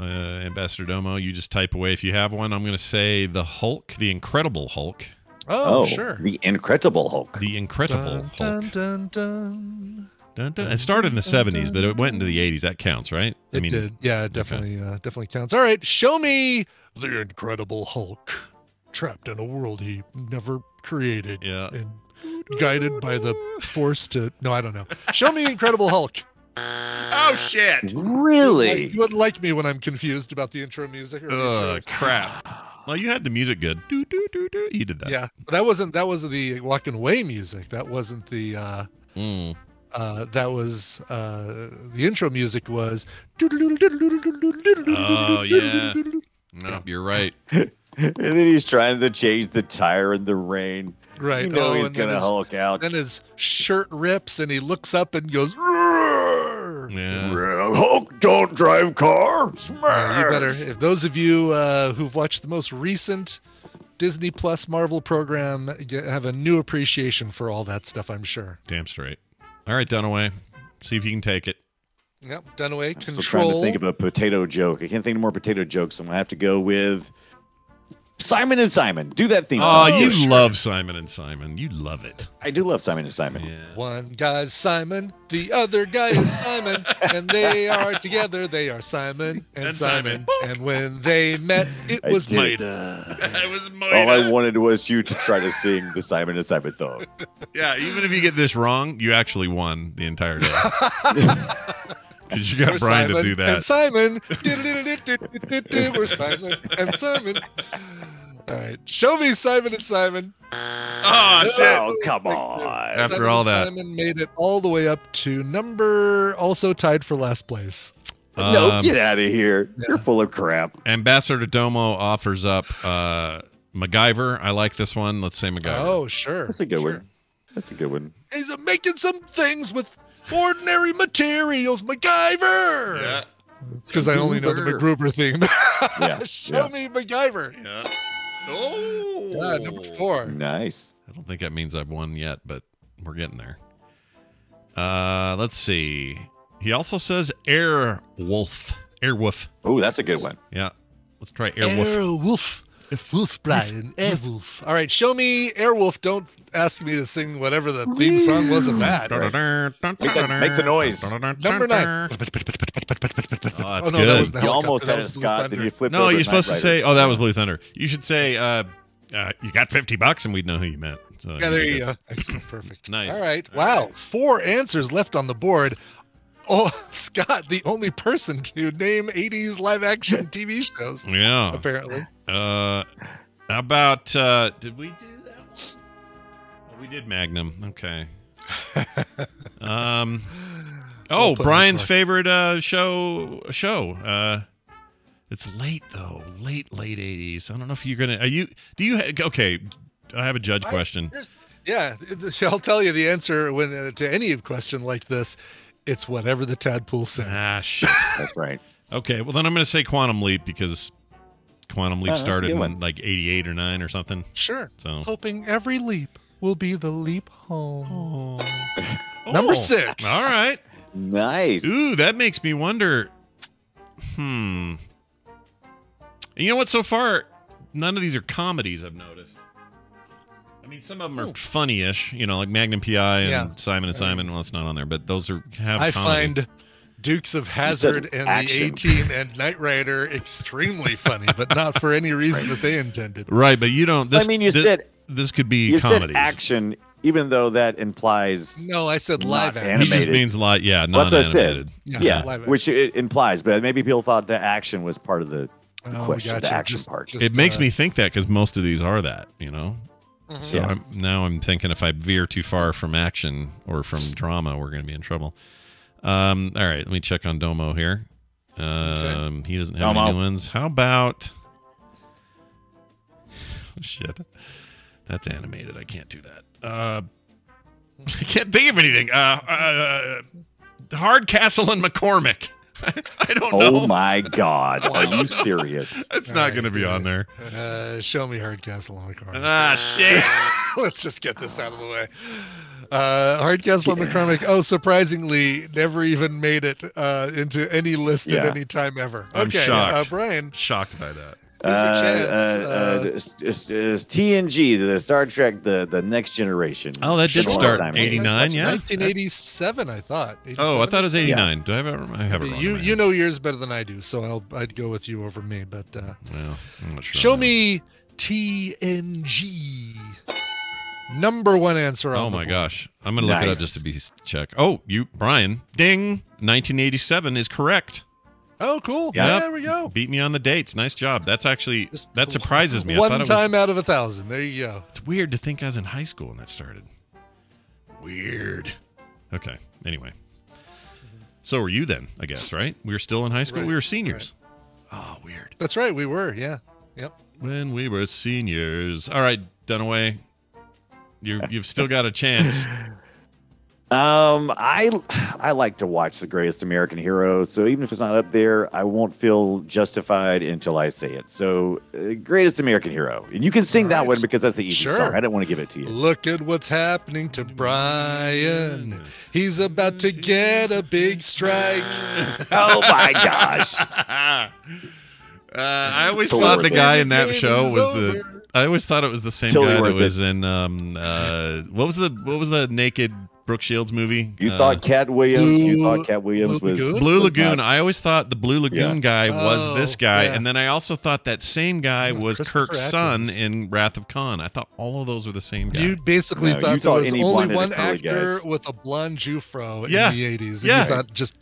uh, Ambassador Domo, you just type away if you have one. I'm going to say the Hulk, the Incredible Hulk, Oh, Oh, sure. the Incredible Hulk. the Incredible Dun, Hulk. dun, dun, dun. Dun, dun. It started in the 70s, but it went into the 80s. That counts, right? It did. Yeah, it definitely uh, definitely counts. All right, show me the Incredible Hulk, trapped in a world he never created. Yeah. And guided by the force to no, I don't know. Show me Incredible Hulk. Oh shit! Really? You wouldn't like me when I'm confused about the intro music. Or Ugh, intros. crap. Well, you had the music good. Do do do do. You did that. Yeah, but that wasn't that was the walking away music. That wasn't the. uh Mm. uh, that was uh, the intro music was. Oh yeah. No, you're right. And then he's trying to change the tire in the rain. Right. You know oh, he's gonna his- Hulk out. Then his shirt rips and he looks up and goes. "Roar!" Yeah. Hulk don't drive car. Uh, you better, if those of you uh, who've watched the most recent Disney Plus Marvel program get, have a new appreciation for all that stuff, I'm sure. Damn straight. All right, Dunaway. See if you can take it. Yep, Dunaway, I'm still trying to think of a potato joke. I can't think of more potato jokes. I'm gonna have to go with Simon and Simon. Do that theme. Oh, you oh, sure. love Simon and Simon. You love it. I do love Simon and Simon. Yeah. One guy's Simon, the other guy is Simon, and they are together. They are Simon and, And Simon. Simon. And when they met, it I was did. Maida. It was Maida. All I wanted was you to try to sing the Simon and Simon song. Yeah, even if you get this wrong, you actually won the entire day. Because you got We're Brian to Simon do And. Simon. We're Simon and Simon. All right. Show me Simon and Simon. Oh, shit. Oh, come on. After Simon all that. Simon made it all the way up to number, also tied for last place. no, Um, get out of here. You're full of crap. Ambassador Domo offers up uh, MacGyver. I like this one. Let's say MacGyver. Oh, sure. That's a good sure. one. That's a good one. He's making some things with ordinary materials, MacGyver. Yeah. It's because I only know the MacGruber. MacGruber theme. Yeah. Show yeah. me MacGyver. Yeah. Oh. Yeah, number four. Nice. I don't think that means I've won yet, but we're getting there. Uh, let's see. He also says Airwolf. Airwolf. Oh, that's a good one. Yeah. Let's try Airwolf. Airwolf. Wolf Brian. Airwolf. All right, show me Airwolf. Don't ask me to sing whatever the theme song was of that. Make that- make the noise. Number nine. Oh, that's Oh, no, good. that You helicopter. almost That had a was Blue Scott, Thunder. then you flipped no, over you're supposed to say, oh, that was Blue Thunder. You should say, uh, uh, you got 50 bucks, and we'd know who you meant. So Yeah, there you go. Excellent. Perfect. Nice. All right. Wow. Four answers left on the board. Oh, Scott, the only person to name 80s live action TV shows, Yeah. apparently. Uh, how about, uh, did we do that? Oh, we did Magnum. Okay. um, oh, Well put, Brian's favorite uh, show. Show. Uh, it's late though. Late, late eighties. I don't know if you're gonna. Are you? Do you? Ha- okay. I have a judge question. Yeah, I'll tell you the answer when uh, to any question like this. It's whatever the tadpole said. Ah, shit. That's right. Okay. Well, then I'm gonna say Quantum Leap because Quantum Leap Oh, started in like '88 or nine or something. Sure. So. Hoping every leap will be the leap home. Oh. Number six. All right. Nice. Ooh, that makes me wonder. Hmm. You know what? So far, none of these are comedies. I've noticed. I mean, some of them are funny-ish. You know, like Magnum PI and Yeah. Simon and Simon. Well, it's not on there, but those are have. I comedy. find Dukes of Hazzard and action. the A Team and Knight Rider extremely funny, but not for any reason that they intended. right, but you don't. This, I mean, you this, said this could be you comedies. said action, even though that implies No, I said Not live He action. animated. just means like, yeah, Well, that's what I said. non-animated. Yeah, yeah, live which it implies, but maybe people thought the action was part of the Oh, we question, the action Just- part. just, It makes uh, me think that because most of these are that. You know. So Yeah. I'm, now I'm thinking if I veer too far from action or from drama, we're going to be in trouble. Um, all right, let me check on Domo here. Um, He doesn't have any Domo. new ones. How about? Shit, that's animated. I can't do that. Uh, I can't think of anything. Uh, uh, Hardcastle and McCormick. I don't know. Oh my God! Are you serious? It's not going to be on there. Uh, show me Hardcastle and McCormick. Ah, shit. Let's just get this out of the way. Uh, Hardcastle and McCormick. Oh, surprisingly, never even made it uh, into any list at any time ever. I'm okay, shocked. Uh, Brian, Shocked by that. Here's your Uh, chance. uh, uh, Uh, s- s- s- TNG, the Star Trek, the the Next Generation. Oh, that did Been a long start time. 89, yeah? 1987, I thought. Oh, I thought it was 87? 89. Do I have it? I have it wrong. You you know yours better than I do, so I'll I'd go with you over me. But uh, Well, I'm not sure. show on that. me TNG. Number one answer. On Oh my gosh, I'm gonna look it up just to be check. Oh, you, Brian, ding, 1987 is correct. Oh, cool. Yeah. Yeah, there we go. Beat me on the dates. Nice job. That's actually Just that surprises me. I One it was, time out of a thousand. There you go. It's weird to think I was in high school when that started. Weird. Okay. Anyway, so were you then? I guess right. We were still in high school. Right, We were seniors. Oh, weird. That's right. We were. Yeah. Yep. When we were seniors. All right, Dunaway. You you've still got a chance. Um, I I like to watch the Greatest American Hero, so even if it's not up there, I won't feel justified until I say it. So, uh, Greatest American Hero, and you can sing that one because that's the easy Sure. song. I didn't want to give it to you. Look at what's happening to Brian. He's about to get a big strike. oh my gosh! uh, I always Totally thought the guy in that show was over. the. I always thought it was the same Totally guy that worth was in um uh what was the what was the naked Brooke Shields movie? You Uh, thought Cat Williams? you thought Cat Williams Blue was Lagoon? Blue was Lagoon. not- I always thought the Blue Lagoon Yeah. guy was Oh, this guy, yeah. and then I also thought that same guy was Christopher Kirk's son in Wrath of Khan. I thought all of those were the same guy. You basically No, you thought there thought was only one actor guys. with a blonde Jufro Yeah. in the 80s. Yeah. you thought just,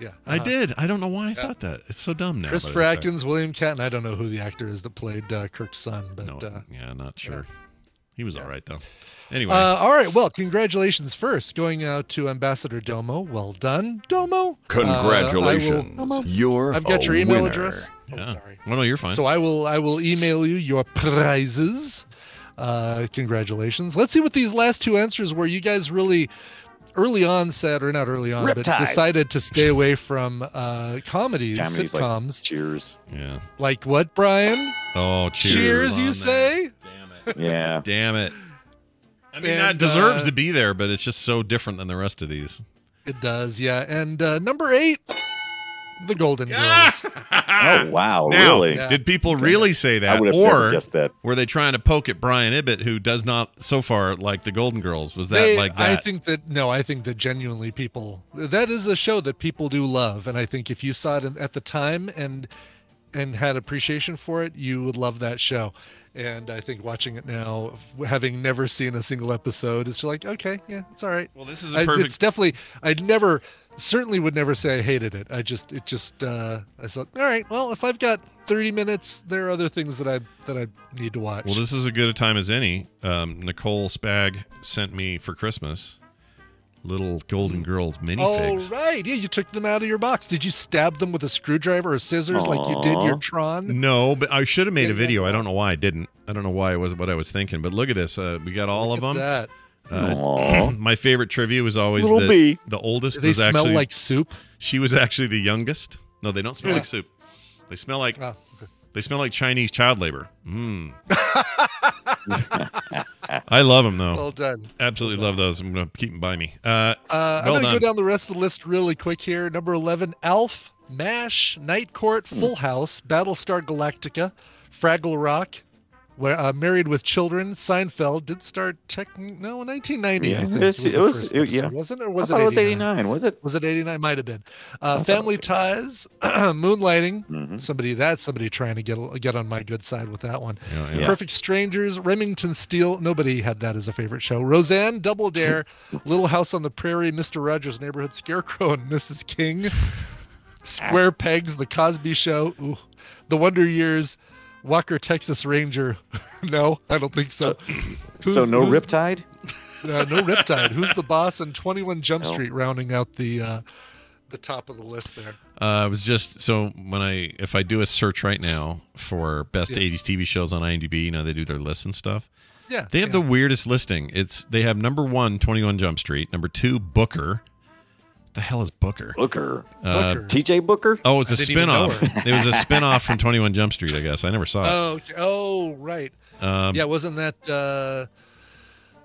yeah. I uh-huh. did. I don't know why I thought that. It's so dumb now. Christopher that Atkins, William Catton. I don't know who the actor is that played uh, Kirk's son, but. No, uh, yeah, not sure. He was all right though. Anyway, Uh, all right. Well, congratulations first going out to Ambassador Domo. Well done, Domo. Uh, will- Congratulations. Domo, You're I've got a your email winner. address. Oh, yeah. sorry. Well, no, you're fine. So I will I will email you your prizes. Uh, congratulations. Let's see what these last two answers were. You guys really early on said, or not early on, but decided to stay away from uh, comedies, Comedies like sitcoms. Cheers. yeah. Like, what, Brian? Oh, cheers. Cheers, on you that. say? Damn it. Yeah. Damn it. I mean, And, that deserves uh, to be there, but it's just so different than the rest of these. It does, yeah. And uh, number eight, the Golden Girls. Oh wow! Now, really? Yeah. did people really say that, would or guessed that. were they trying to poke at Brian Ibbott, who does not so far like the Golden Girls? Was that They- like that? I think that no, I think that genuinely people that is a show that people do love, and I think if you saw it in- at the time and and had appreciation for it, you would love that show. And I think watching it now, having never seen a single episode, it's just like okay, yeah, it's all right. well, this is a I, perfect. it's definitely I'd never certainly would never say I hated it. I just it just uh I thought all right, well if I've got 30 minutes, there are other things that I that I need to watch. well, this is as good a time as any. Um, Nicole Spag sent me for Christmas little Golden Girls minifigs. Oh right, yeah, you took them out of your box. Did you stab them with a screwdriver or scissors like you did your Tron? No, but I should have made Yeah, a video. yeah. I don't know why I didn't. I don't know why it was what I was thinking. But look at this. Uh, we got all Look of at them. That. Uh, my favorite trivia was always Little the bee. the oldest Do they was smell actually like soup? she was actually the youngest. No, they don't smell Yeah. like soup. They smell like Oh, they smell like Chinese child labor. Mm. I love them though. well done. Absolutely love those. I'm gonna keep them by me. Uh, Uh, I'm going to go down the rest of the list really quick here. Number 11, Alf, MASH, Night Court, Hmm. Full House, Battlestar Galactica, Fraggle Rock, where, uh, Married with Children, Seinfeld did start tech no 1990. I Yeah, think it's- was it was- it- episode, yeah. wasn't it? Or I was thought it it was 89? 89. Was it? Was it 89? Might have been. Uh, Family Ties, Moonlighting. Somebody that's somebody trying to get get on my good side with that one. Yeah, yeah. Perfect Strangers, Remington Steele. Nobody had that as a favorite show. Roseanne, Double Dare, Little House on the Prairie, Mister Rogers' Neighborhood, Scarecrow, and Mrs. King. Square Pegs, The Cosby Show, ooh, The Wonder Years, Walker Texas Ranger. no, I don't think so. so Who's- no who's- Riptide. Uh, no Riptide. Who's the boss? And 21 Jump No. Street rounding out the uh, the top of the list there. Uh, it was just so when I if I do a search right now for best Yeah. 80s TV shows on IMDb, you know they do their lists and stuff. Yeah, They have yeah. the weirdest listing. It's they have number one, 21 Jump Street, number two, Booker. What the hell is Booker? Booker. Uh, Booker. TJ Booker. Oh, it's I a didn't even know spinoff. it was a spinoff from 21 Jump Street, I guess. I never saw it. Oh, oh, right. Um, yeah, wasn't that uh,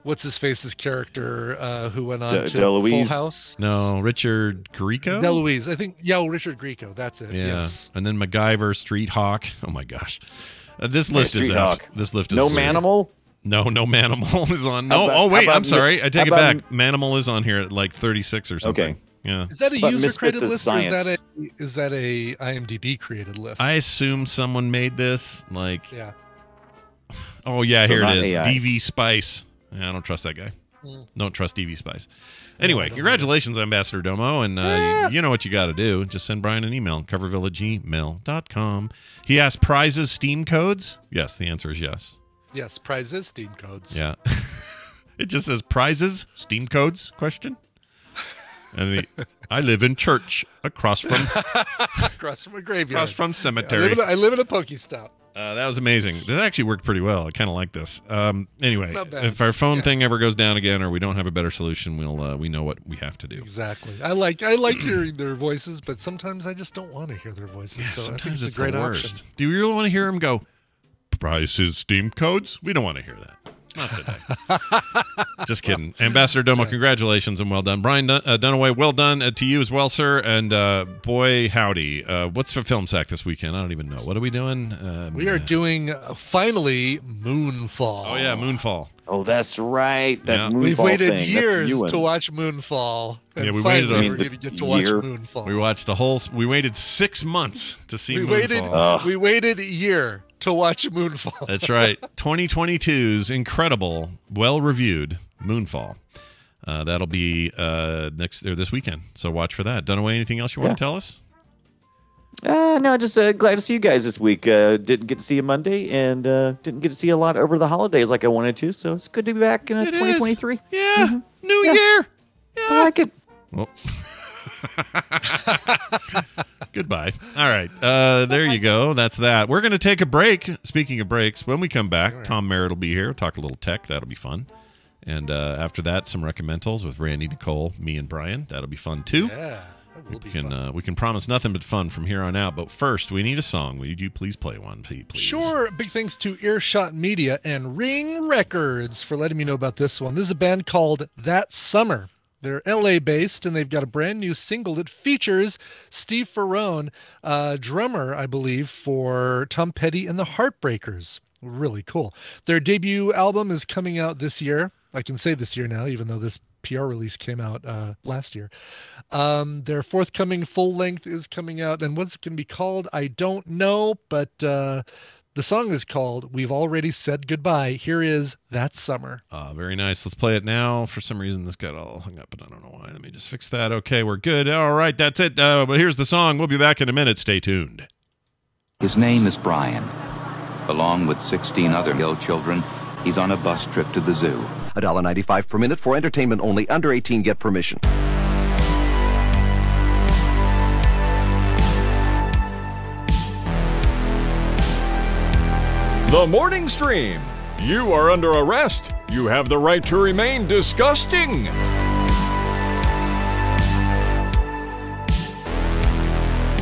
what's his face's character uh, who went on De- to DeLuise? Full House? No, Richard Grieco. DeLuise. I think. Yeah, oh, Richard Grieco. That's it. Yeah, Yes. and then MacGyver, Street Hawk. Oh my gosh, uh, this Yeah, list is F. Hawk. This list is No zero. Manimal. No, no Manimal is on. No, about- oh wait, about I'm sorry. I take it back. Manimal is on here at like 36 or something. Okay. Yeah. Is that a But user Misfits created is list or is that a is that a IMDb created list? I assume someone made this. Like, yeah. oh yeah, So here it is. AI. DV Spice. Yeah, I don't trust that guy. Mm. Don't trust DV Spice. Anyway, I don't congratulations, Ambassador Domo, and uh, you, you know what you got to do. Just send Brian an email, coverville@gmail.com. He asked prizes, Steam codes. Yes, the answer is yes. Yes, prizes, Steam codes. Yeah. it just says prizes, Steam codes, question. And the, I live in church across from Across from a graveyard. across from I cemetery. live, a, I live in a Pokestop. Uh, that was amazing. This actually worked pretty well. I kind of like this. Um, anyway, if our phone Yeah. thing ever goes down again, or we don't have a better solution, we'll uh, we know what we have to do. Exactly. I like I like hearing their voices, but sometimes I just don't want to hear their voices. so I think Sometimes it's, it's a great the option. worst. Do you really want to hear him go? Prices, Steam codes? We don't want to hear that. Not today. Just kidding. Ambassador Domo, congratulations and well done. Brian Dun- uh, Dunaway, well done uh, to you as well, sir. And uh, boy, howdy. Uh, what's for Film Sack this weekend? I don't even know. What are we doing? Um, We are doing uh, finally Moonfall. Oh, yeah, Moonfall. Oh, that's right. That Yeah. Moonfall We've waited thing. Years to watch Moonfall. And Yeah, we waited a- we're going to get to watch year. Moonfall. We watched the whole. We waited six months to see we Moonfall. waited Ugh. we waited a year to watch Moonfall. That's right. 2022's incredible, well reviewed Moonfall. Uh, that'll be uh, next or this weekend. So watch for that. Dunaway, anything else you want Yeah. to tell us? Uh, no, just uh, glad to see you guys this week. Uh, didn't get to see you Monday, and uh, didn't get to see a lot over the holidays like I wanted to. So it's good to be back in uh, It is. 2023. Yeah. New Yeah. year. I like it. Well. Goodbye. All right. Uh, there you go. That's that. We're going to take a break. Speaking of breaks, when we come back, Tom Merritt will be here. Talk a little tech. That'll be fun. And uh, after that, some recommendals with Randy, Nicole, me, and Brian. That'll be fun too. Yeah, that will be We can uh, we can promise nothing but fun from here on out. But first, we need a song. Would you please play one, please? Sure. Big thanks to Earshot Media and Ring Records for letting me know about this one. This is a band called That Summer. They're LA based and they've got a brand new single that features Steve Ferrone, uh, drummer, I believe, for Tom Petty and the Heartbreakers. Really cool. Their debut album is coming out this year. I can say this year now, even though this PR release came out uh, last year. Um, their forthcoming full length is coming out, and what's it going to be called? I don't know, but uh, the song is called "We've Already Said Goodbye." Here is that summer. Uh, very nice. Let's play it now. For some reason, this got all hung up, and I don't know why. Let me just fix that. Okay, we're good. All right, that's it. Uh, but here's the song. We'll be back in a minute. Stay tuned. His name is Brian. Along with 16 other ill children, he's on a bus trip to the zoo. $1.95 per minute for entertainment only. Under 18 get permission. The morning stream. You are under arrest. You have the right to remain disgusting.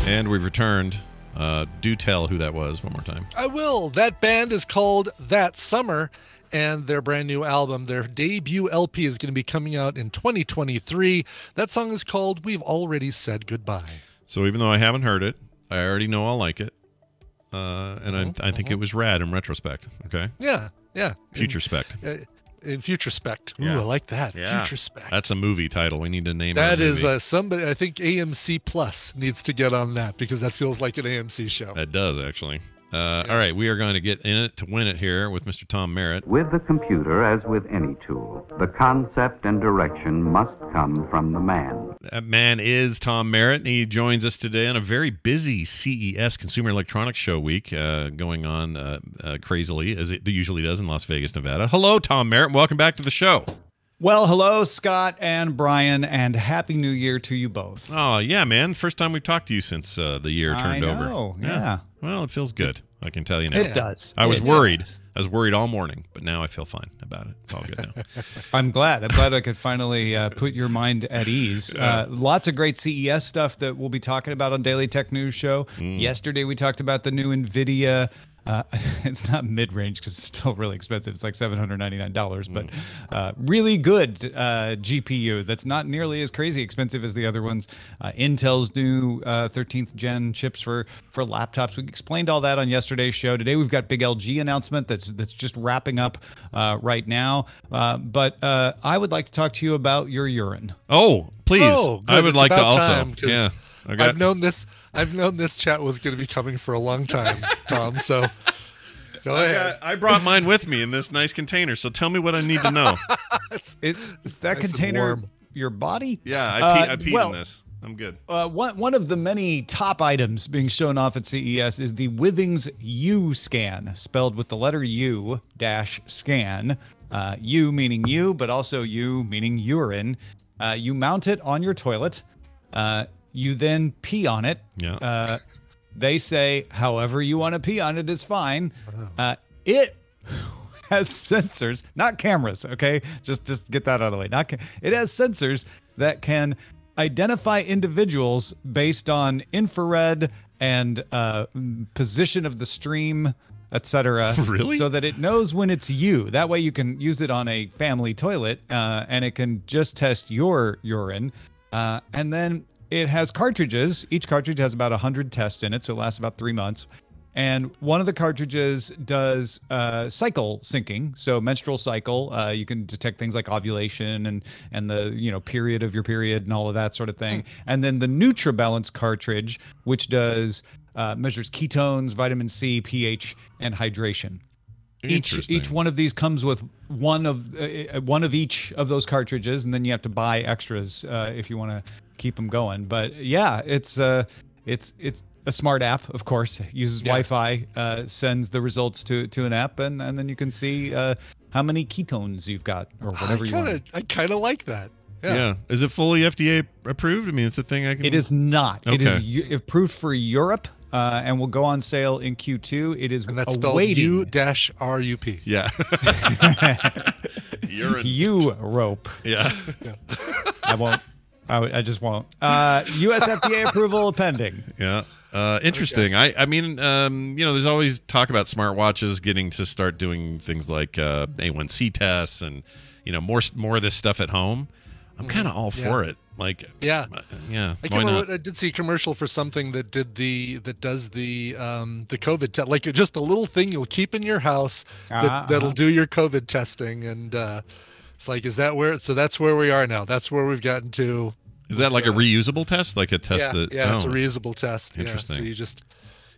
And we've returned. Uh, do tell who that was one more time. I will. That band is called That Summer, and their brand new album, their debut LP, is going to be coming out in 2023. That song is called "We've Already Said Goodbye." So even though I haven't heard it, I already know I'll like it. Uh, and I, I think it was rad in retrospect. Okay, Yeah, yeah. future spect. In, uh, in Futurespect. Ooh, Yeah. I like that. Yeah. Futurespect. That's a movie title. We need to name That is uh, somebody. I think AMC Plus needs to get on that because that feels like an AMC show. That does actually. Uh, All right, we are going to get in it to win it here with Mr. Tom Merritt. With the computer, as with any tool, the concept and direction must come from the man. That man is Tom Merritt, and he joins us today on a very busy CES Consumer Electronics Show week uh, going on uh, uh, crazily, as it usually does in Las Vegas, Nevada. Hello, Tom Merritt, welcome back to the show. Well, hello, Scott and Brian, and Happy New Year to you both. Oh, yeah, man. First time we've talked to you since uh, the year turned I over. know, yeah. Well, it feels good. I can tell you now. It does. I was It worried. does. I was worried all morning, but now I feel fine about it. It's all good now. I'm glad. I'm glad I could finally uh, put your mind at ease. Uh, lots of great CES stuff that we'll be talking about on Daily Tech News Show. Mm. Yesterday we talked about the new NVIDIA. Uh, it's not mid range because it's still really expensive. It's like $799, but Mm. uh, really good uh, GPU that's not nearly as crazy expensive as the other ones. Uh, Intel's new uh, 13th gen chips for, for laptops. We explained all that on yesterday's show. Today we've got big LG announcement that's that's just wrapping up uh, right now. Uh, but uh, I would like to talk to you about your urine. Oh, please. Oh, good. I would It's like to about also. time, 'cause yeah. I got, I've known this. I've known this chat was going to be coming for a long time, Tom. So go I, ahead. got- I brought mine with me in this nice container, so tell me what I need to know. It's- Is, is that Nice container your body? Yeah, I, Uh, pee, I peed well, in this. I'm good. Uh, one, one of the many top items being shown off at CES is the Withings U scan, spelled with the letter U dash scan. Uh, U meaning you, but also U meaning urine. Uh, you mount it on your toilet. You then pee on it. Yeah. Uh, they say however you want to pee on it is fine. Uh, it has sensors, not cameras. Okay, just just get that out of the way. Not it has sensors that can identify individuals based on infrared and uh, position of the stream, etc. Really? So that it knows when it's you. That way you can use it on a family toilet, uh, and it can just test your urine. Uh, and then it has cartridges. Each cartridge has about 100 tests in it, so it lasts about three months. And one of the cartridges does uh, cycle syncing, so menstrual cycle. Uh, you can detect things like ovulation and and the you know period of your period and all of that sort of thing. And then the NutriBalance cartridge, which does uh, measures ketones, vitamin C, pH, and hydration. Each each one of these comes with one of uh, uh, one of each of those cartridges, and then you have to buy extras uh, if you want to keep them going. But yeah, it's uh, it's it's a smart app, of course. It uses Wi-Fi, uh, sends the results to to an app, and and then you can see uh, how many ketones you've got or whatever I you kind want. I kind of like that. Yeah. Yeah. Is it fully FDA approved? I mean, it's a thing I can. It is not. It Okay. is u- approved for Europe. Uh, and will go on sale in Q2. It is And that's spelled awaiting U dash R U P. Yeah. Urine. Europe. Yeah. I won't. I, I just won't. Uh, U.S. FDA approval pending. Yeah. Uh, interesting. I, I mean, um, you know, there's always talk about smartwatches getting to start doing things like uh, A1C tests and, you know, more more of this stuff at home. I'm kind of all for it. Like, Yeah. uh, yeah. I why can't remember. I did see a commercial for something that did the that does the um the COVID test, like just a little thing you'll keep in your house that, Uh-huh, that'll do your COVID testing, and uh it's like, is that where? So that's where we are now. That's where we've gotten to. Is that like a reusable test? Like a test yeah, that? yeah, it's a oh. reusable test. Yeah, Interesting. so you just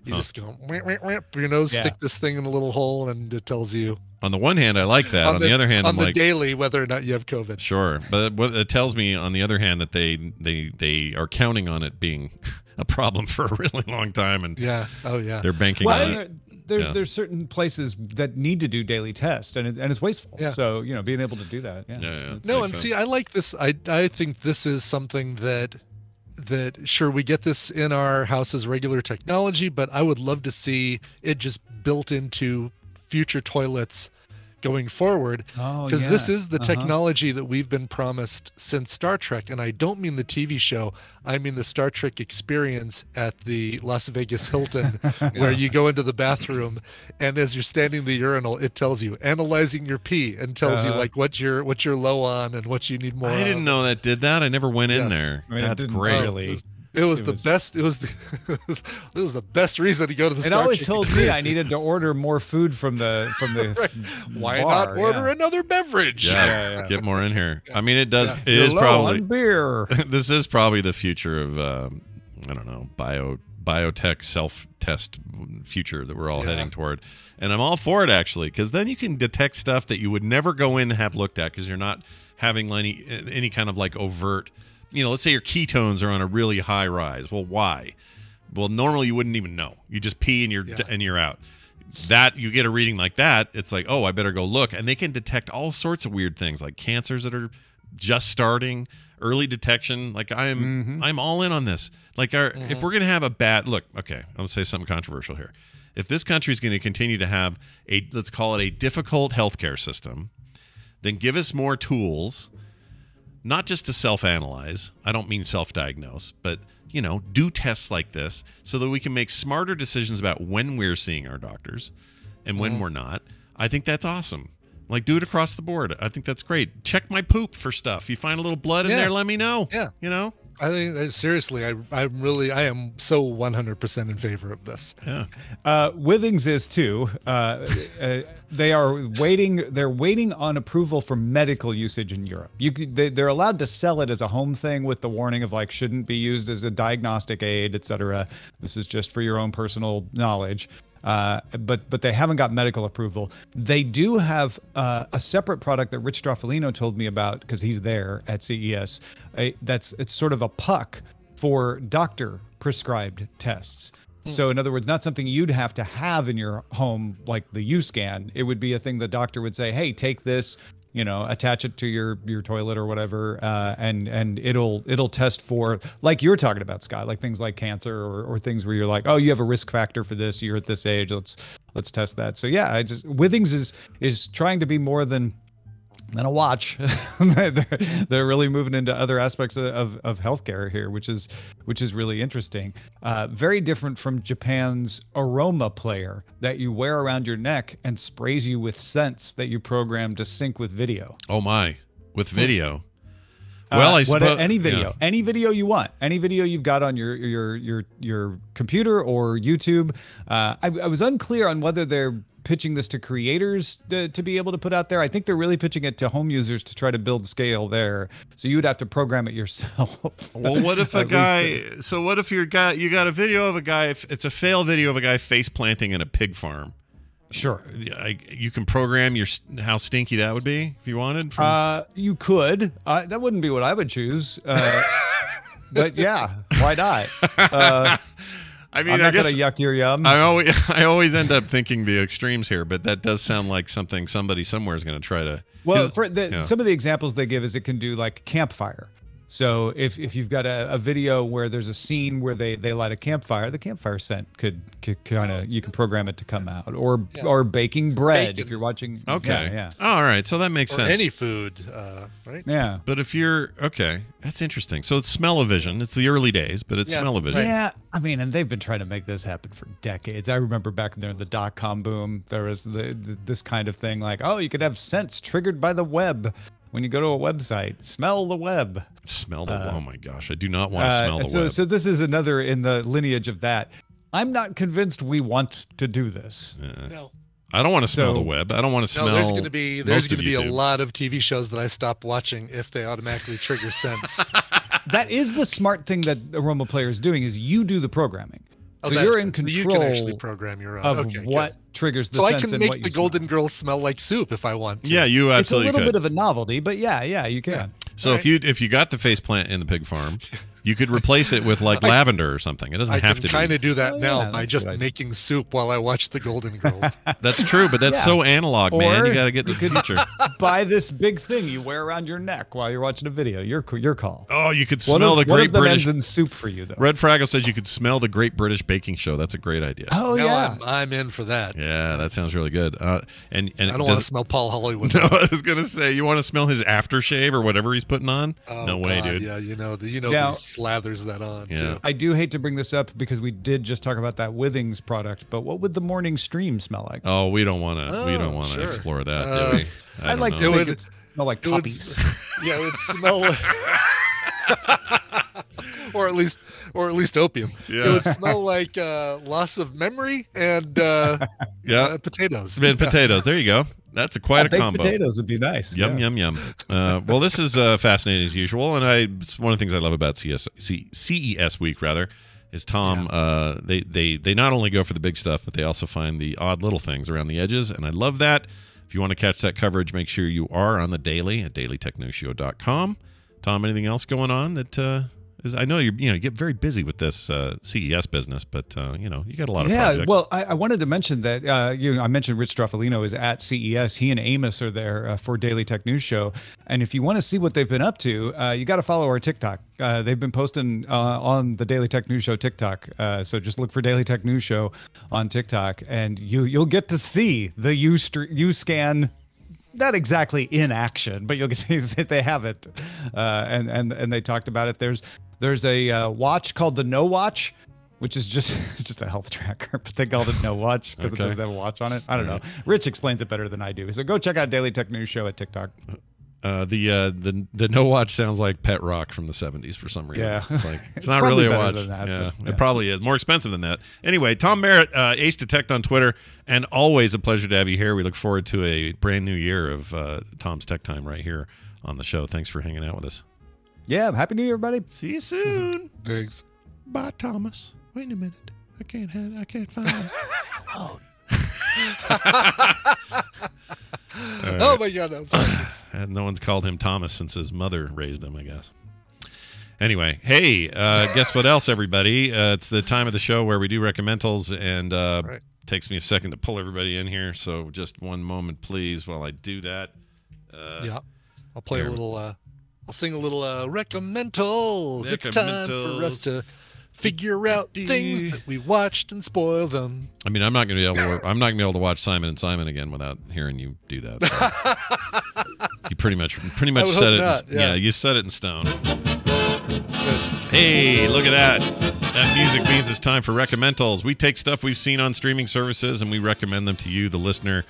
you just go wah, wah, wah, up your nose, Yeah. stick this thing in a little hole, and it tells you On the one hand, I like that. On, the, other hand, on I'm the like, daily whether or not you have COVID. sure. But what it tells me, on the other hand, that they they they are counting on it being a problem for a really long time, and Yeah. Oh yeah. they're banking Well, on there, it. There's Yeah. there's certain places that need to do daily tests, and it, and it's wasteful. Yeah. So you know, being able to do that, yeah. Yeah, yeah. No, and sense. see, I like this. I I think this is something that that sure we get this in our house as regular technology, but I would love to see it just built into future toilets going forward Oh, because this is the Uh-huh. technology that we've been promised since Star Trek and I don't mean the TV show I mean the Star Trek experience at the Las Vegas Hilton where you go into the bathroom and as you're standing in the urinal it tells you analyzing your pee and tells you Uh-huh. like what you're what you're low on and what you need more I of. didn't know that did that. I never went in there. I mean, That's great. really- It was, it the was- best. It was the it was the best reason to go to the. It Star always Trek told me I needed to order more food from the from the. Why bar, not order yeah. another beverage? Yeah, Yeah, yeah. get more in here. I mean, it does. Yeah. It You're is probably on beer. this is probably the future of um, I don't know bio biotech self test future that we're all Yeah. heading toward, and I'm all for it actually because then you can detect stuff that you would never go in and have looked at because you're not having any any kind of like overt you know, let's say your ketones are on a really high rise. Well, why? Well, normally you wouldn't even know. You just pee and you're Yeah. and you're out. That you get a reading like that, it's like, oh, I better go look, and they can detect all sorts of weird things like cancers that are just starting, early detection. Like I'm, mm-hmm. I'm all in on this. Like, our, if uh-huh. we're gonna have a bad look, okay, I'm gonna say something controversial here. If this country is going to continue to have a, let's call it a difficult healthcare system, then give us more tools not just to self-analyze i don't mean self-diagnose but you know do tests like this so that we can make smarter decisions about when we're seeing our doctors and when mm-hmm. we're not. I think that's awesome. Like do it across the board. I think that's great. Check my poop for stuff. You find a little blood in Yeah. there let me know Yeah. you know I think uh, seriously, I I'm really I am so 100% in favor of this. yeah Uh, Withings is too. Uh, uh, they are waiting. They're waiting on approval for medical usage in Europe. You they, they're allowed to sell it as a home thing with the warning of like shouldn't be used as a diagnostic aid, etc. This is just for your own personal knowledge. Uh, but but they haven't got medical approval. They do have uh, a separate product that Rich Stroffolino told me about because he's there at CES. A, that's it's sort of a puck for doctor prescribed tests. So, in other words, not something you'd have to have in your home like the U scan. It would be a thing the doctor would say, "Hey, take this, you know, attach it to your your toilet or whatever, uh, and and it'll it'll test for like you're talking about, Scott, like things like cancer or, or things where you're like, oh, you have a risk factor for this. You're at this age. Let's let's test that. So yeah, I just Withings is is trying to be more than than a watch. they're, they're really moving into other aspects of, of, healthcare here, which is which is really interesting. Uh, very different from Japan's aroma player that you wear around your neck and sprays you with scents that you program to sync with video. oh my with video well Uh, i what- suppose any video, yeah. any video you want, any video you've got on your your your your computer or YouTube. Uh, I, I was unclear on whether they're pitching this to creators to, to be able to put out there. I think they're really pitching it to home users to try to build scale there. So you would have to program it yourself. Well, what if a guy? So what if you're got you got a video of a guy? It's a fail video of a guy face planting in a pig farm. Sure. I, you can program your how stinky that would be if you wanted. From, Uh, you could. Uh, that wouldn't be what I would choose. Uh, but yeah, why not? I mean, I'm I not guess gonna yuck your yum. I always I always end up thinking the extremes here, but that does sound like something somebody somewhere is going to try to. Well, for the, yeah. some of the examples they give is it can do like campfire. So if, if you've got a, a video where there's a scene where they, they light a campfire, the campfire scent could, could kind of you can program it to come out, or or baking bread Bacon. if you're watching. okay, yeah, Oh, all right, so that makes Or sense. any food, uh, right? yeah. yeah. but if you're okay, that's interesting. So it's smell-o-vision. It's the early days, but it's Yeah, smell-o-vision. Yeah, I mean, and they've been trying to make this happen for decades. I remember back there in the dot com boom, there was the, the, this kind of thing like, oh, you could have scents triggered by the web when you go to a website. Smell the web. Smell the. oh my gosh, I do not want to Uh, smell the so, web. so this is another in the lineage of that. I'm not convinced we want to do this. No. I don't want to smell so- the web. I don't want to smell. No, there's going to be there's going to be a lot of TV shows that I stop watching if they automatically trigger scents. That is the smart thing that Aroma Player is doing is you do the programming. Oh, so you're in good. So control you can actually program your own. of okay, good. what triggers the So I can and what make you the smell. Golden Girls smell like soup if I want to. Yeah, you absolutely. It's a little could. bit of a novelty, but yeah, yeah, you can. So if you if you got the face plant in the pig farm, you could replace it with like lavender or something. It doesn't have to be I have can to kind of do that Oh, now yeah, by just good idea. making soup while I watch the Golden Girls. That's true, but that's Yeah. so analog, man. Or You got to get to the future. Buy this big thing you wear around your neck while you're watching a video. Your your call. Oh, you could smell of, the one Great of British. ends in soup for you though. Red Fraggle says you could smell the Great British Baking Show. That's a great idea. Oh now yeah. I'm, I'm in for that. Yeah, that sounds really good. Uh, and and I don't want to smell Paul Hollywood. No, I was gonna say you want to smell his aftershave or whatever he's putting on. Oh, no way, God, dude. Yeah, you know, the, you know, Now- he slathers that on Yeah. too. I do hate to bring this up because we did just talk about that Withings product, but what would the morning stream smell like? Oh, we don't want to. we Oh, don't want to sure. explore that, Uh, do we? I'd like know. to It think would- it smell like It would, puppies. yeah, it would smell, like- or at least, or at least opium. Yeah. It would smell like uh, loss of memory and uh, Yeah, uh, potatoes. and potatoes. There you go. That's a quite a Baked combo. potatoes would be nice. Yum yeah. yum yum. Uh, well, this is uh, fascinating as usual, and I it's one of the things I love about CS, C, CES week rather is Tom. Uh, they they they not only go for the big stuff, but they also find the odd little things around the edges, and I love that. If you want to catch that coverage, make sure you are on the daily at dailytechnewsshow.com. Tom, anything else going on that uh, is? I know you you know you get very busy with this uh, CES business, but uh, you know you got a lot of yeah, projects. well, I, I wanted to mention that uh, you know, I mentioned Rich Stroffolino is at CES. He and Amos are there uh, for Daily Tech News Show, and if you want to see what they've been up to, uh, you got to follow our TikTok. Uh, they've been posting uh, on the Daily Tech News Show TikTok, uh, so just look for Daily Tech News Show on TikTok, and you you'll get to see the U U scan not exactly in action, but you'll get to see that they have it, uh, and and and they talked about it. There's there's a uh, watch called the No Watch, which is just it's just a health tracker, but they called it No Watch because Okay. it doesn't have a watch on it. I don't know. Rich explains it better than I do, so go check out Daily Tech News Show at TikTok. Uh, the uh, the the no watch sounds like pet rock from the 70s for some reason. Yeah. it's like it's, It's not really a better watch. than that, yeah, but, yeah. it probably is more expensive than that. Anyway, Tom Merritt, uh, Ace Detect on Twitter, and always a pleasure to have you here. We look forward to a brand new year of uh, Tom's Tech Time right here on the show. Thanks for hanging out with us. Yeah, happy New Year, everybody. See you soon. Thanks. Bye, Thomas. Wait a minute. I can't have, I can't find it. Oh my god, that was And no one's called him Thomas since his mother raised him, I guess. Anyway, hey, uh, guess what else, everybody? Uh, it's the time of the show where we do recommendals, and uh, right. takes me a second to pull everybody in here. So just one moment, please, while I do that. Uh, yeah. I'll play a little. uh I'll sing a little uh recommendals. It's time for us to figure out things that we watched and spoil them. I mean, I'm not going to be able to. I'm not going to be able to watch Simon and Simon again without hearing you do that. so. you pretty much, pretty much said it. not, in, yeah. you said it in stone. Hey, look at that. That music means it's time for recommendals. We take stuff we've seen on streaming services and we recommend them to you, the listener,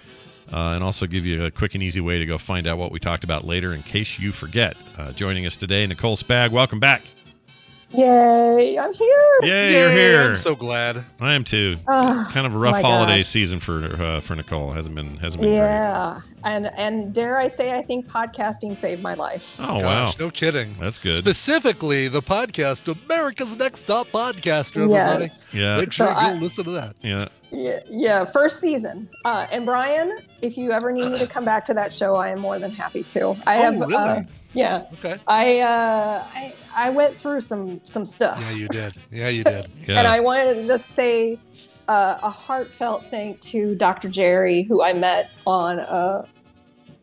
uh, and also give you a quick and easy way to go find out what we talked about later in case you forget. Uh, joining us today, Nicole Spag. Welcome back. Yay, I'm here. Yay, you're here. I'm so glad. I am too. Ah, kind of a rough holiday gosh. season for uh, for Nicole. Hasn't been hasn't been great. Yeah. And and dare I say I think podcasting saved my life. Oh Gosh, wow, no kidding. that's good. Specifically, the podcast, America's Next Top Podcaster. Everybody, Yes. Yeah, make sure So you I- listen to that. yeah. Yeah, yeah, first season. Uh, and Brian, if you ever need me to come back to that show, I am more than happy to. I Oh, have really? uh, yeah. Okay. I uh I I went through some some stuff. Yeah, you did. Yeah, you did. Yeah. And I wanted to just say uh, a heartfelt thank to Dr. Jerry, who I met on uh,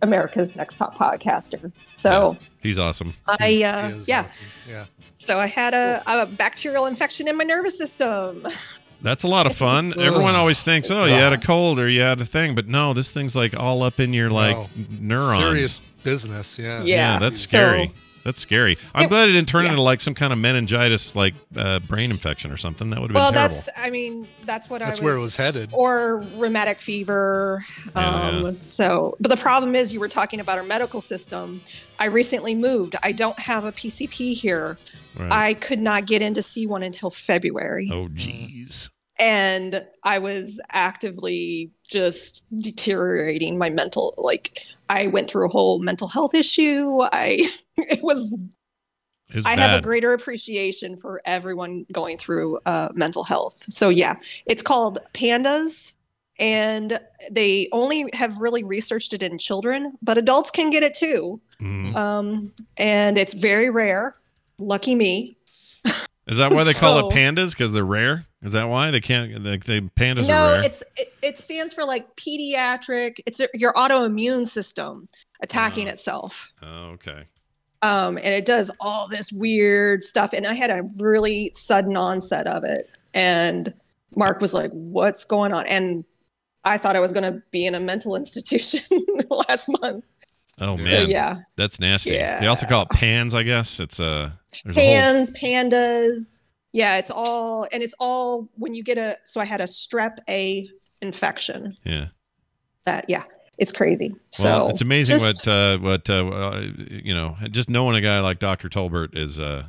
America's Next Top Podcaster. So He's awesome. I, uh, He yeah, awesome. Yeah. so I had a, a bacterial infection in my nervous system. That's a lot of fun. Everyone always thinks, "Oh, you had a cold or you had a thing," but no, this thing's like all up in your like No. neurons. Serious business. Yeah. Yeah. that's So- scary. that's scary. I'm It- glad it didn't turn yeah. into like some kind of meningitis, like uh, brain infection or something. That would have been well, terrible. that's, I mean, that's what That's I was. where it was headed. Or rheumatic fever. Yeah, Um, yeah. So, but the problem is, you were talking about our medical system. I recently moved. I don't have a PCP here. Right. I could not get in to see one until February. oh, jeez. and I was actively just deteriorating my mental like I went through a whole mental health issue. I it was It was I bad. have a greater appreciation for everyone going through uh, mental health. So yeah, it's called pandas and they only have really researched it in children, but adults can get it too. Mhm. Um, and it's very rare. Lucky me. Is that why they call it pandas? Because they're rare? Is that why they can't? Like they pandas no are rare. it's it, it stands for like pediatric it's your autoimmune system attacking Oh. itself oh, okay. um and it does all this weird stuff and i had a really sudden onset of it and mark was like what's going on and i thought i was going to be in a mental institution last month Oh So, man, yeah that's nasty. Yeah. They also call it pans. I guess it's uh, there's a whole- pans pandas yeah it's all and it's all when you get a so i had a strep a infection yeah. that yeah it's crazy Well, so it's amazing just- what uh, what uh, uh, you know. Just knowing a guy like Dr. Tolbert is uh,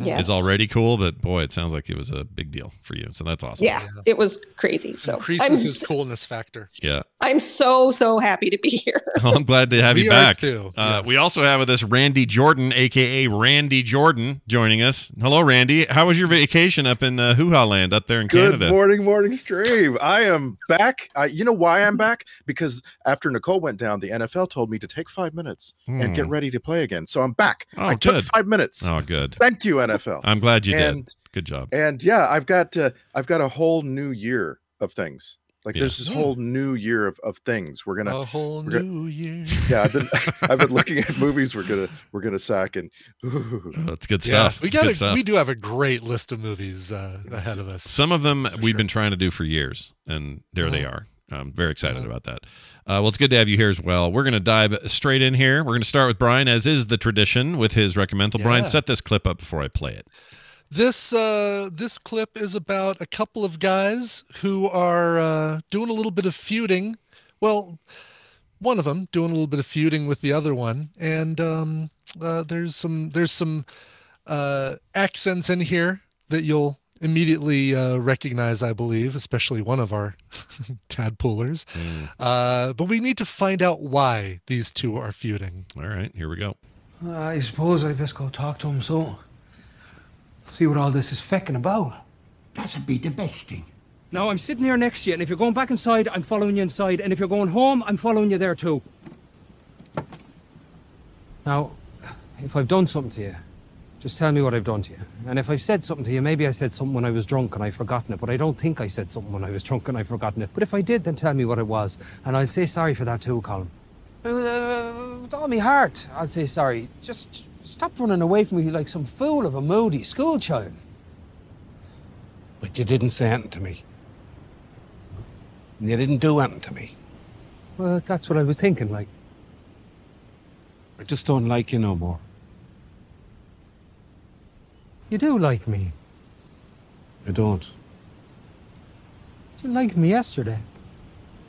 Yes. is already cool, but boy, it sounds like it was a big deal for you. So that's awesome. Yeah, it was crazy. So Increases I'm, his coolness factor. Yeah. I'm so so happy to be here. Well, I'm glad to have you We are back. too, Uh, yes. We also have with us Randy Jordan, aka Randy Jordan, joining us. Hello, Randy. How was your vacation up in uh, Hoo Ha Land up there in Good Canada? Good morning, morning stream. I am back. Uh, you know why I'm back? Because after Nicole went down, the NFL told me to take five minutes and get Hmm. ready to play again. So I'm back. Oh, I took five minutes. Oh, good. Thank you, NFL. I'm glad you and, did. Good job. And yeah, I've got uh, I've got a whole new year of things. Like Yeah. there's this whole new year of, of things. We're gonna A whole we're gonna- new year. yeah, I've been I've been looking at movies we're gonna we're gonna sack and ooh. Oh, That's good Yeah, stuff. we got good a, stuff. we do have a great list of movies uh, ahead of us. Some of them we've been trying to do for years, and there they are. I'm very excited about that. Uh, well, it's good to have you here as well. We're going to dive straight in here. We're going to start with Brian, as is the tradition, with his recommendal. Brian, set this clip up before I play it. This uh, this clip is about a couple of guys who are uh, doing a little bit of feuding. Well, one of them doing a little bit of feuding with the other one, and um, uh, there's some there's some uh, accents in here that you'll immediately uh, recognize, I believe, especially one of our tadpoolers. Uh, but we need to find out why these two are feuding. All right, here we go. I suppose I best go talk to him, so. See what all this is fecking about. That'd be the best thing. Now, I'm sitting here next to you, and if you're going back inside, I'm following you inside, and if you're going home, I'm following you there too. Now, if I've done something to you, just tell me what I've done to you. And if I've said something to you, maybe I said something when I was drunk and I've forgotten it, but I don't think I said something when I was drunk and I've forgotten it. But if I did, then tell me what it was, and I'll say sorry for that too, Colin. Uh, with all my heart, I'll say sorry. Just stop running away from me like some fool of a moody schoolchild. But you didn't say anything to me. You didn't do anything to me. Well, that's what I was thinking, like. I just don't like you no more. You do like me. I don't. You liked me yesterday.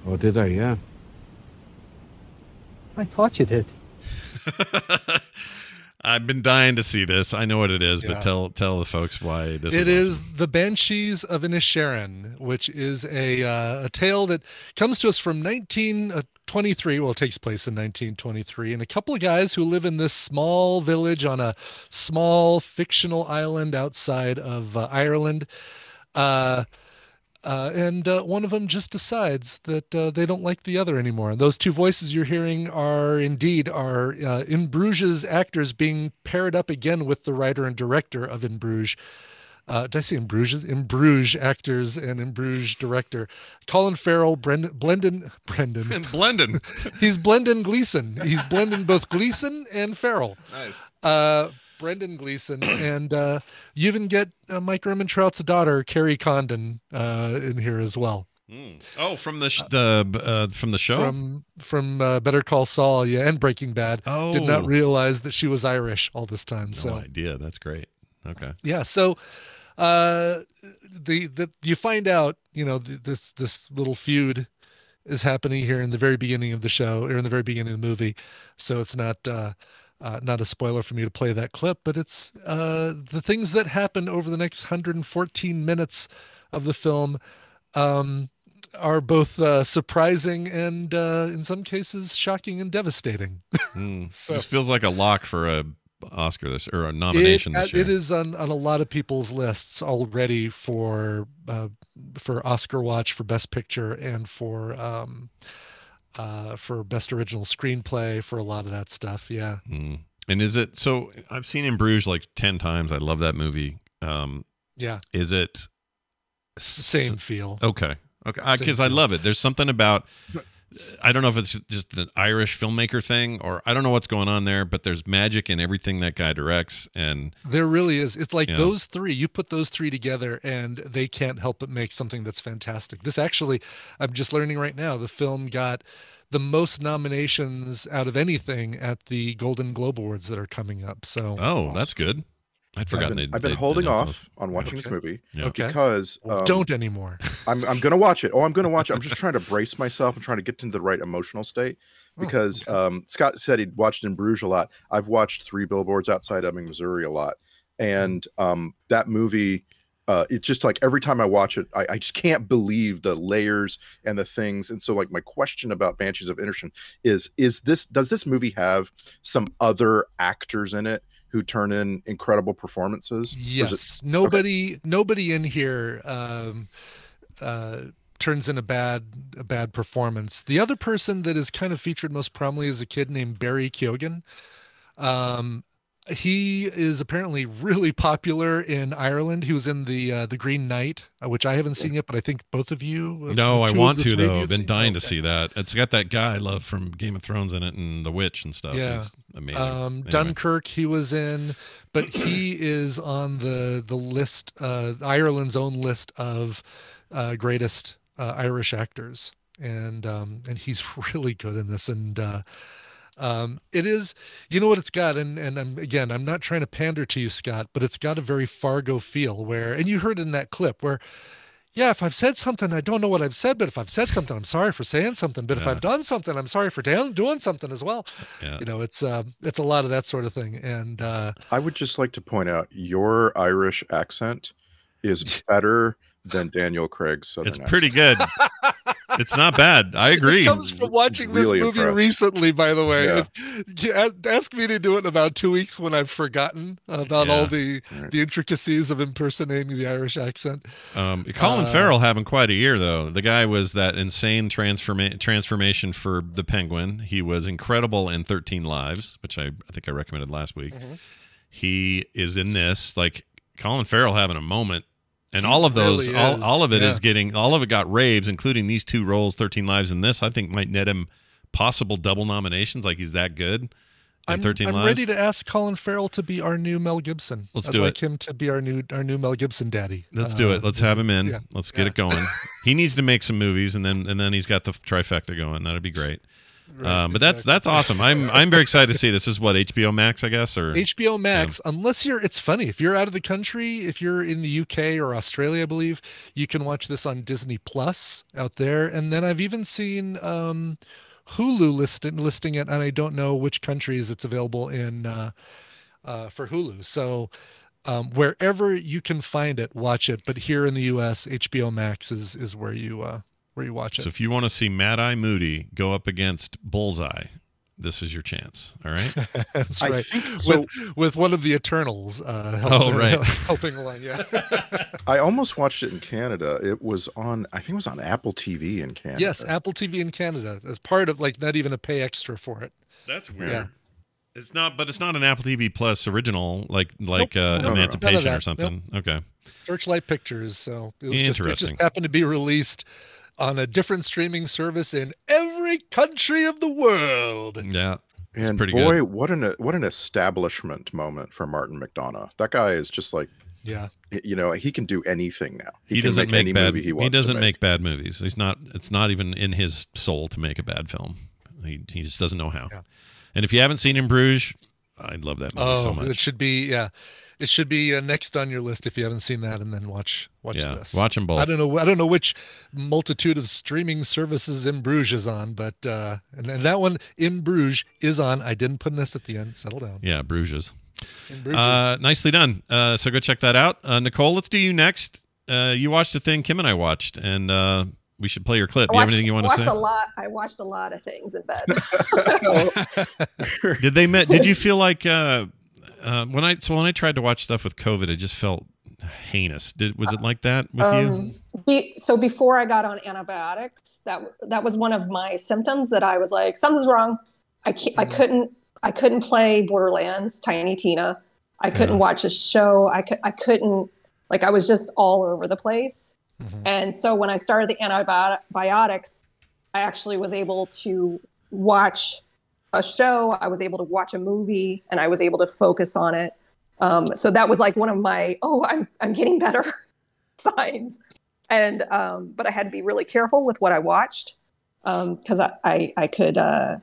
Oh, did I? Yeah. I thought you did. I've been dying to see this. I know what it is, Yeah. but tell tell the folks why this It is. is the Banshees of Inisherin, which is a uh, a tale that comes to us from 1923. Well, it takes place in 1923, and a couple of guys who live in this small village on a small fictional island outside of uh, Ireland. Uh, uh, and uh, one of them just decides that uh, they don't like the other anymore. And those two voices you're hearing are indeed are uh, In Bruges actors being paired up again with the writer and director of In Bruges. Uh, did I say In Bruges? In Bruges actors and In Bruges director Colin Farrell, Brendan, Blendon, Brendan, And Blendon. He's Blendon Gleeson. He's blending both Gleeson and Farrell. Nice. Uh, Brendan Gleeson, and uh, you even get uh, Mike Trout's daughter, Kerry Condon, uh, in here as well. Oh, from the sh- the uh, from the show. From from uh, Better Call Saul, yeah, and Breaking Bad. Oh, did not Oh. realize that she was Irish all this time. no so idea. That's great. Okay. yeah, so uh, the the you find out, you know, th- this this little feud is happening here in the very beginning of the show or in the very beginning of the movie. So it's not uh, uh, not a spoiler for me to play that clip, but it's uh, the things that happen over the next 114 minutes of the film um, are both uh, surprising and uh, in some cases shocking and devastating. Mm. So- this feels like a lock for a Oscar this or a nomination it, uh, this year. it is on, on a lot of people's lists already for uh, for Oscar Watch for Best Picture and for um, uh, for Best Original Screenplay for a lot of that stuff. Yeah. Mm. And is it so? I've seen In Bruges like ten times. I love that movie. Um, Yeah. Is it Same feel. Okay. Okay. Because I feel. love it. There's something about. I don't know if it's just an Irish filmmaker thing or I don't know what's going on there, but there's magic in everything that guy directs, and There really is. It's like Yeah. those three, you put those three together and they can't help but make something that's fantastic. This actually, I'm just learning right now, the film got the most nominations out of anything at the Golden Globe Awards that are coming up. So, oh, that's good. I'd I've forgotten been. I've been holding off on watching this movie Yeah. Okay. because Well, um, don't anymore. I'm I'm gonna watch it. Oh, I'm gonna watch it. I'm just trying to brace myself and trying to get into the right emotional state Oh, because um, Scott said he'd watched in Bruges a lot. I've watched Three Billboards Outside Ebbing, Missouri a lot, and um, that movie. Uh, it's just like every time I watch it, I, I just can't believe the layers and the things. And so, like, my question about Banshees of Inisherin is: Is this does this movie have some other actors in it who turn in incredible performances? Yes, it- nobody nobody in here um, uh, turns in a bad a bad performance. The other person that is kind of featured most prominently is a kid named Barry Keoghan. Um, he is apparently really popular in Ireland. He was in the uh, the Green Knight, uh, which I haven't seen yet, but I think both of you. uh, No, I want to though. I've been dying to see that. It's got that guy I love from Game of Thrones in it and The Witch and stuff. Yeah. He's amazing. Um, Anyway. Dunkirk, he was in, but he is on the the list, uh, Ireland's own list of uh, greatest uh, Irish actors, and um, and he's really good in this. And uh, um, it is, you know what it's got, and and I'm, again, I'm not trying to pander to you, Scott, but it's got a very Fargo feel where, and you heard in that clip where. Yeah, if I've said something, I don't know what I've said, but if I've said something, I'm sorry for saying something. But if Yeah. I've done something, I'm sorry for doing doing something as well Yeah. you know it's um it's a lot of that sort of thing and uh I would just like to point out your Irish accent is better than Daniel Craig's Southern It's accent. pretty good. it's not bad. I agree. it comes from watching this Really movie impressed. recently by the way Yeah. If- ask me to do it in about two weeks when i've forgotten about Yeah. all the the intricacies of impersonating the irish accent Um, Colin Uh, Farrell having quite a year though. The guy was that insane transforma- transformation for the Penguin. He was incredible in Thirteen Lives, which I, I think I recommended last week. Mm-hmm. He is in this like Colin Farrell having a moment, and all of those, really all, all of it is yeah. getting, all of it got raves, including these two roles, Thirteen Lives, and this. I think might net him possible double nominations. Like he's that good. I'm, Thirteen I'm ready to ask Colin Farrell to be our new Mel Gibson. Let's I'd do like it. him to be our new our new Mel Gibson daddy. Let's do Uh, it. Let's have him in. yeah. Let's get it going. he needs to make some movies, and then and then he's got the trifecta going. That'd be great. Um, but that's that's awesome. I'm I'm very excited to see this. Is what HBO Max, I guess, or HBO Max, unless you're, it's funny, if you're out of the country, if you're in the UK or Australia, I believe, you can watch this on Disney Plus out there. And then I've even seen um, Hulu listed, listing it, and I don't know which countries it's available in uh, uh, for Hulu. So um, wherever you can find it, watch it. But here in the US, HBO Max is is where you uh, where you watch it. So if you want to see Mad Eye Moody go up against Bullseye, this is your chance. All right. That's right. think so- with, with one of the Eternals. Uh, Oh, right. helping along. Yeah. I almost watched it in Canada. It was on, I think it was on Apple TV in Canada. Yes, Apple TV in Canada as part of like not even a pay extra for it. That's weird. Yeah. It's not, but it's not an Apple TV Plus original like like Nope. uh, No, no, no. Emancipation or that. something. Okay. Searchlight Pictures. So it was just it just happened to be released on a different streaming service in every country of the world. Yeah. It's and pretty boy, good. what an what an establishment moment for Martin McDonagh. That guy is just like, Yeah. you know, he can do anything now. He, can doesn't make, any bad. movie he wants. to doesn't make. make bad movies. He's not. It's not even in his soul to make a bad film. He he just doesn't know how. And if you haven't seen In Bruges, I love that movie Oh, so much. it should be yeah. It should be uh, next on your list if you haven't seen that, and then watch watch Yeah, this. them both. I don't know. I don't know which multitude of streaming services in Bruges is on, but uh, and, and that one in Bruges is on. I didn't put an S at the end. Settle down. Yeah, Bruges. In Uh, nicely done. Uh, so go check that out. Uh, Nicole, let's do you next. Uh, you watched a thing Kim and I watched, and uh, we should play your clip. I Do you have anything you want to watched say? a lot. I watched a lot of things in bed. Did they met? Did you feel like uh, uh, when I so when I tried to watch stuff with COVID, it just felt heinous. Did was it like that with you? Um, be, so before I got on antibiotics, that that was one of my symptoms that I was like, something's wrong. I can't, I couldn't I couldn't play Borderlands, Tiny Tina. I couldn't watch a show. I could I couldn't like I was just all over the place. And so when I started the antibiotics, I actually was able to watch a show. I was able to watch a movie, and I was able to focus on it. Um, so that was like one of my oh, I'm I'm getting better signs. And um, but I had to be really careful with what I watched because I, I I could uh,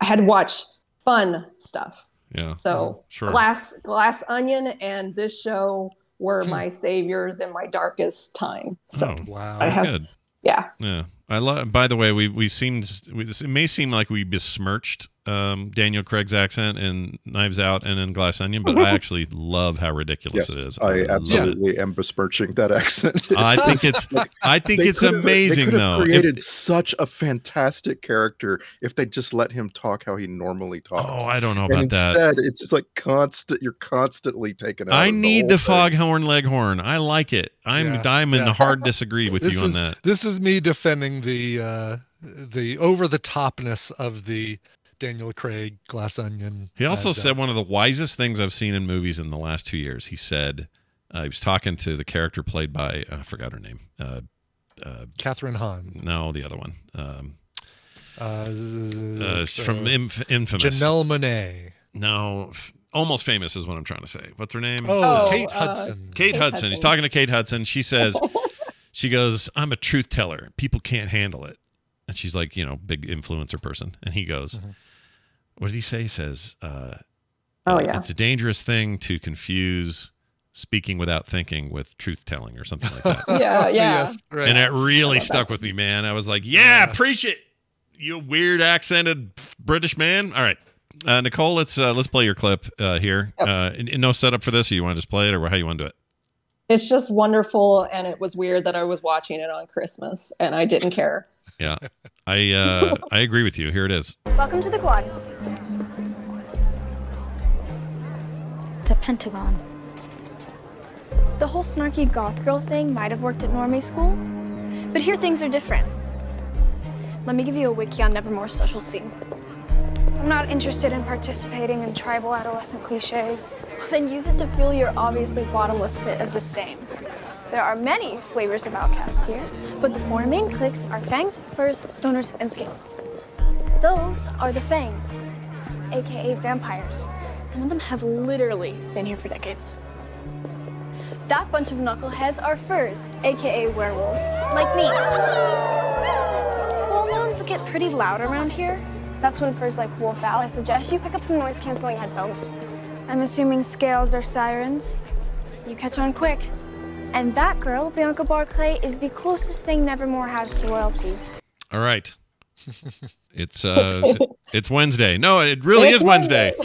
I had to watch fun stuff. Yeah. So sure. Glass Glass Onion and this show were Hmm. my saviors in my darkest time. So Oh, wow. I have good. yeah. Yeah. I love. By the way, we we seemed. We, it may seem like we besmirched um, Daniel Craig's accent in Knives Out and in Glass Onion, but I actually love how ridiculous Yes, it is. I love it. absolutely am besmirching that accent. I think it's I think it's could've- amazing they could though. have If- created such a fantastic character if they just let him talk how he normally talks. Oh, I don't know And about that. instead, it's just like constant. You're constantly taken out. I of need whole the foghorn leghorn. I like it. I'm Yeah, I'm in yeah. hard disagree with this you on is, that. This is me defending the uh, the over the topness of the Daniel Craig Glass Onion. He also uh, said one of the wisest things I've seen in movies in the last two years. He said uh, he was talking to the character played by uh, I forgot her name. Uh, uh, Kathryn Hahn. no, the other one. Um, Uh, uh, it's from Inf- Infamous. Janelle Monáe. No, f- almost famous is what I'm trying to say. What's her name? Oh, Oh, Kate uh, Hudson. Kate, Kate Hudson. He's talking to Kate Hudson. She says, she goes, I'm a truth teller. People can't handle it. And she's like, you know, big influencer person. And he goes, Mm-hmm. What did he say? He says, uh, Oh, yeah. It's a dangerous thing to confuse speaking without thinking with truth telling or something like that. Yeah, yeah. Yes, right. and it really love stuck that. with me, man. I was like, yeah, Yeah. preach it. You weird accented British man. All right. Uh, Nicole, let's uh, let's play your clip uh, here. Yep. Uh, and- and no setup for this, or you want to just play it, or how you want to do it? It's just wonderful, and it was weird that I was watching it on Christmas, and I didn't care. Yeah, I uh, I agree with you. Here it is. Welcome to the quad. It's a pentagon. The whole snarky goth girl thing might have worked at normie school, but here things are different. Let me give you a wiki on Nevermore's social scene. I'm not interested in participating in tribal adolescent cliches. Well, Then use it to fuel your obviously bottomless pit of disdain. There are many flavors of outcasts here, but the four main cliques are fangs, furs, stoners, and scales. Those are the fangs, aka vampires. Some of them have literally been here for decades. That bunch of knuckleheads are furs, aka werewolves, like me. Full moons get pretty loud around here. That's when furs like wolf. I suggest you pick up some noise canceling headphones. I'm assuming scales are sirens. You catch on quick. And that girl, Bianca Barclay, is the closest thing Nevermore has to royalty. All right. It's uh, it's Wednesday. No, it really It's is Wednesday.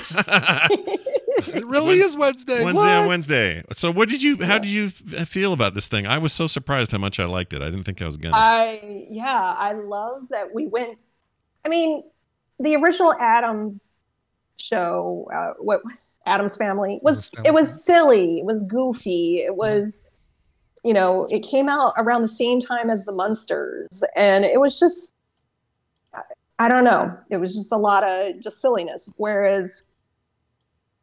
It really is Wednesday. Wednesday What? on Wednesday. So, what did you? How did you feel about this thing? I was so surprised how much I liked it. I didn't think I was gonna. I yeah, I love that we went. I mean, the original Addams show, uh, what Addams Family was. Addams Family. It was silly. It was goofy. It was, you know, it came out around the same time as the Munsters, and it was just. I- don't know. It was just a lot of just silliness. Whereas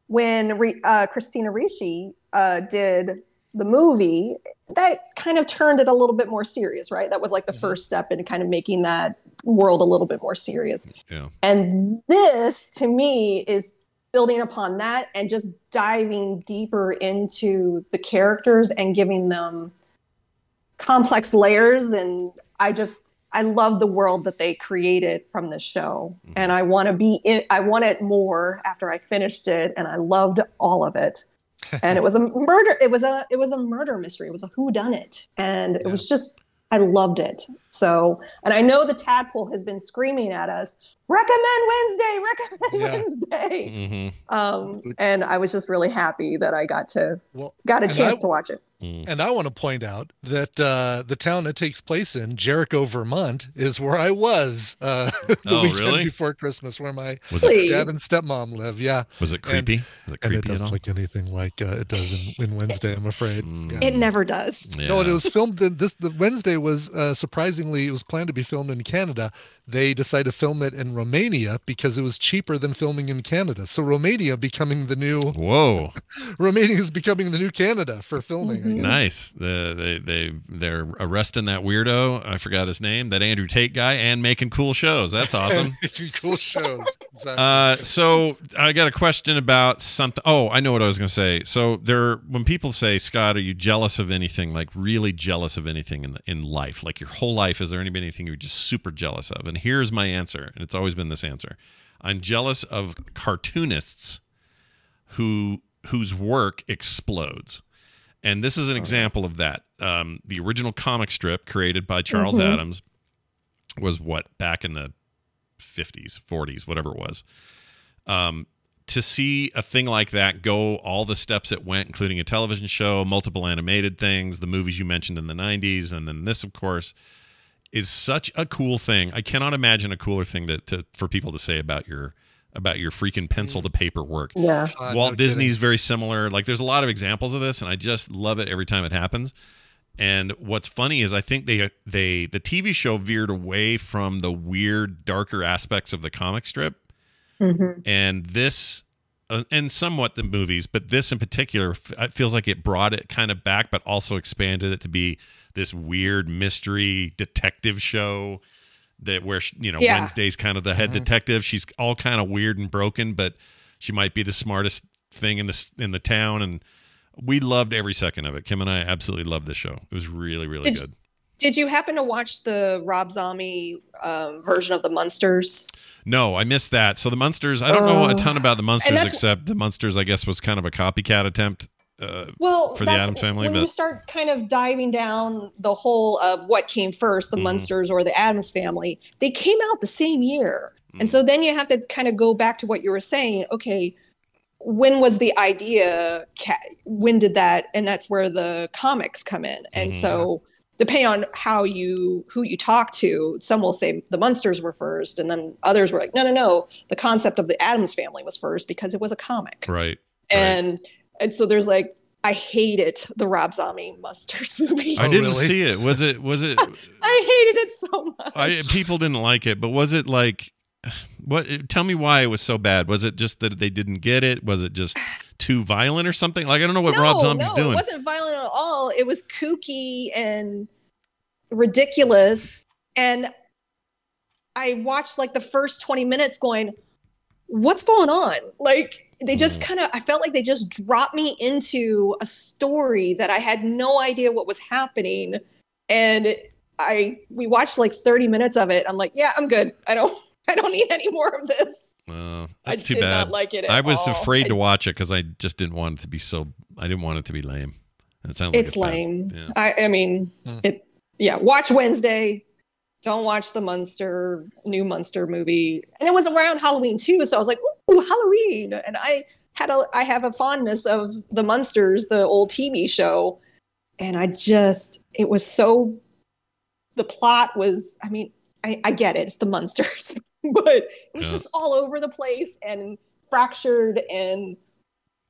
when Re- uh, Christina Ricci uh, did the movie, that kind of turned it a little bit more serious, right? That was like the first step in kind of making that world a little bit more serious. yeah. And this, to me, is building upon that and just diving deeper into the characters and giving them complex layers. And I just, I love the world that they created from this show. Mm-hmm. And I want to be in, I want it more after I finished it. And I loved all of it. and it was a murder. It was a, it was a murder mystery. It was a who done it. And it was just, I loved it. So, and I know the tadpole has been screaming at us, recommend Wednesday, recommend Yeah. Wednesday. Mm-hmm. Um, and I was just really happy that I got to Well, got a chance I- to watch it. And I want to point out that uh, the town it takes place in, Jericho, Vermont, is where I was uh, the Oh, weekend really? before Christmas, where my Was it- dad and stepmom live. Yeah, Was it And- creepy? Was it and it doesn't all? look anything like uh, it does in, in Wednesday. I'm afraid. Yeah. It never does. Yeah. No, and it was filmed. In, this the Wednesday was uh, it was planned to be filmed in Canada. They decided to film it in Romania because it was cheaper than filming in Canada. So Romania becoming the new Whoa, Romania is becoming the new Canada for filming. I guess. nice. The, they they they're arresting that weirdo. I forgot his name. That Andrew Tate guy, and making cool shows. That's awesome. Making cool shows. Exactly. Uh, so I got a question about something. Oh, I know what I was going to say. So there, when people say, "Scott, are you jealous of anything? Like really jealous of anything in the, in life? Like your whole life? Is there any anything you're just super jealous of?" And here's my answer, and it's always been this answer: I'm jealous of cartoonists who whose work explodes. And this is an example of that. Um, the original comic strip created by Charles Mhm. Addams was what back in the 50s, 40s, whatever it was. Um, to see a thing like that go all the steps it went, including a television show, multiple animated things, the movies you mentioned in the 90s, and then this, of course, is such a cool thing. I cannot imagine a cooler thing to, to for people to say about your about your freaking pencil to paper work. Yeah. Uh, Walt no Disney's very similar. Like there's a lot of examples of this, and I just love it every time it happens. And what's funny is I think they they the TV show veered away from the weird, darker aspects of the comic strip, Mhm. and this, uh, and somewhat the movies, but this in particular it feels like it brought it kind of back, but also expanded it to be this weird mystery detective show that where you know Yeah. Wednesday's kind of the head detective. She's all kind of weird and broken, but she might be the smartest thing in the in the town and we loved every second of it. Kim and I absolutely loved this show. It was really really Did- good. Did you happen to watch the Rob Zombie um, version of the Munsters? No, I missed that. So the Munsters, I don't know a ton about the Munsters except the Munsters I guess was kind of a copycat attempt uh, Well, for the Addams family, when but you start kind of diving down the hole of what came first, the Mhm. Munsters or the Addams family, they came out the same year. Mm. And so then you have to kind of go back to what you were saying. Okay, when was the idea? When did that? And that's where the comics come in. And Mm-hmm. so depending on how you who you talk to, some will say the Munsters were first, and then others were like, no, no, no, the concept of the Adams family was first because it was a comic right. and and so there's like I hated the Rob Zombie Munsters movie. I oh, didn't really? see it. Was it was it I hated it so much. I, people didn't like it, but was it like what tell me why it was so bad? Was it just that they didn't get it? Was it just too violent or something? Like I don't know what no, Rob Zombie's no, doing. it wasn't violent at all. It was kooky and ridiculous. And I watched like the first 20 minutes going, what's going on? Like they Mm. just kind of I felt like they just dropped me into a story that I had no idea what was happening. And I we watched like 30 minutes of it. I'm like, yeah, I'm good. I don't I don't need any more of this. Uh, I that's too did bad. not like it at I was all. afraid I- to watch it because I just didn't want it to be so. I didn't want it to be lame. It sounds like it's bad. lame. Yeah. I, I mean, Hmm. it. Yeah, watch Wednesday. Don't watch the Munster new Munster movie. And it was around Halloween too, so I was like, "Ooh, Halloween!" And I had a, I have a fondness of the Munsters, the old TV show, and I just, it was so. The plot was, I mean, I, I get it, it's the Munsters, but it was Yeah. just all over the place and fractured, and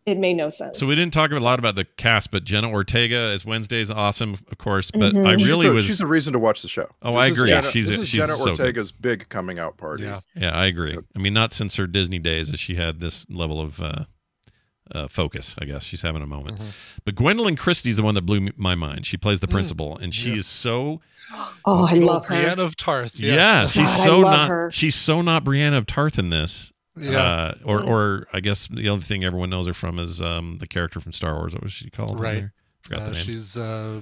it made no sense. So we didn't talk a lot about the cast, but Jenna Ortega as Wednesday's awesome, of course. But Mhm. I really she's the, was. she's the reason to watch the show. Oh, This I agree. Jenna, She's- this is she's Jenna so. Ortega's big coming out party. Yeah. Yeah, I agree. I mean, not since her Disney days has she had this level of uh, uh, focus. I guess she's having a moment. Mm-hmm. But Gwendoline Christie's the one that blew my mind. She plays the principal, and she Mm. Yeah. is so Oh, I love her. Brienne of Tarth. yeah. she's God, I so love not her. she's so not Brienne of Tarth in this. Yeah. Uh, or or I guess the other thing everyone knows her from is um, the character from Star Wars. What was she called? Right. there? Forgot Uh, the name. she's uh,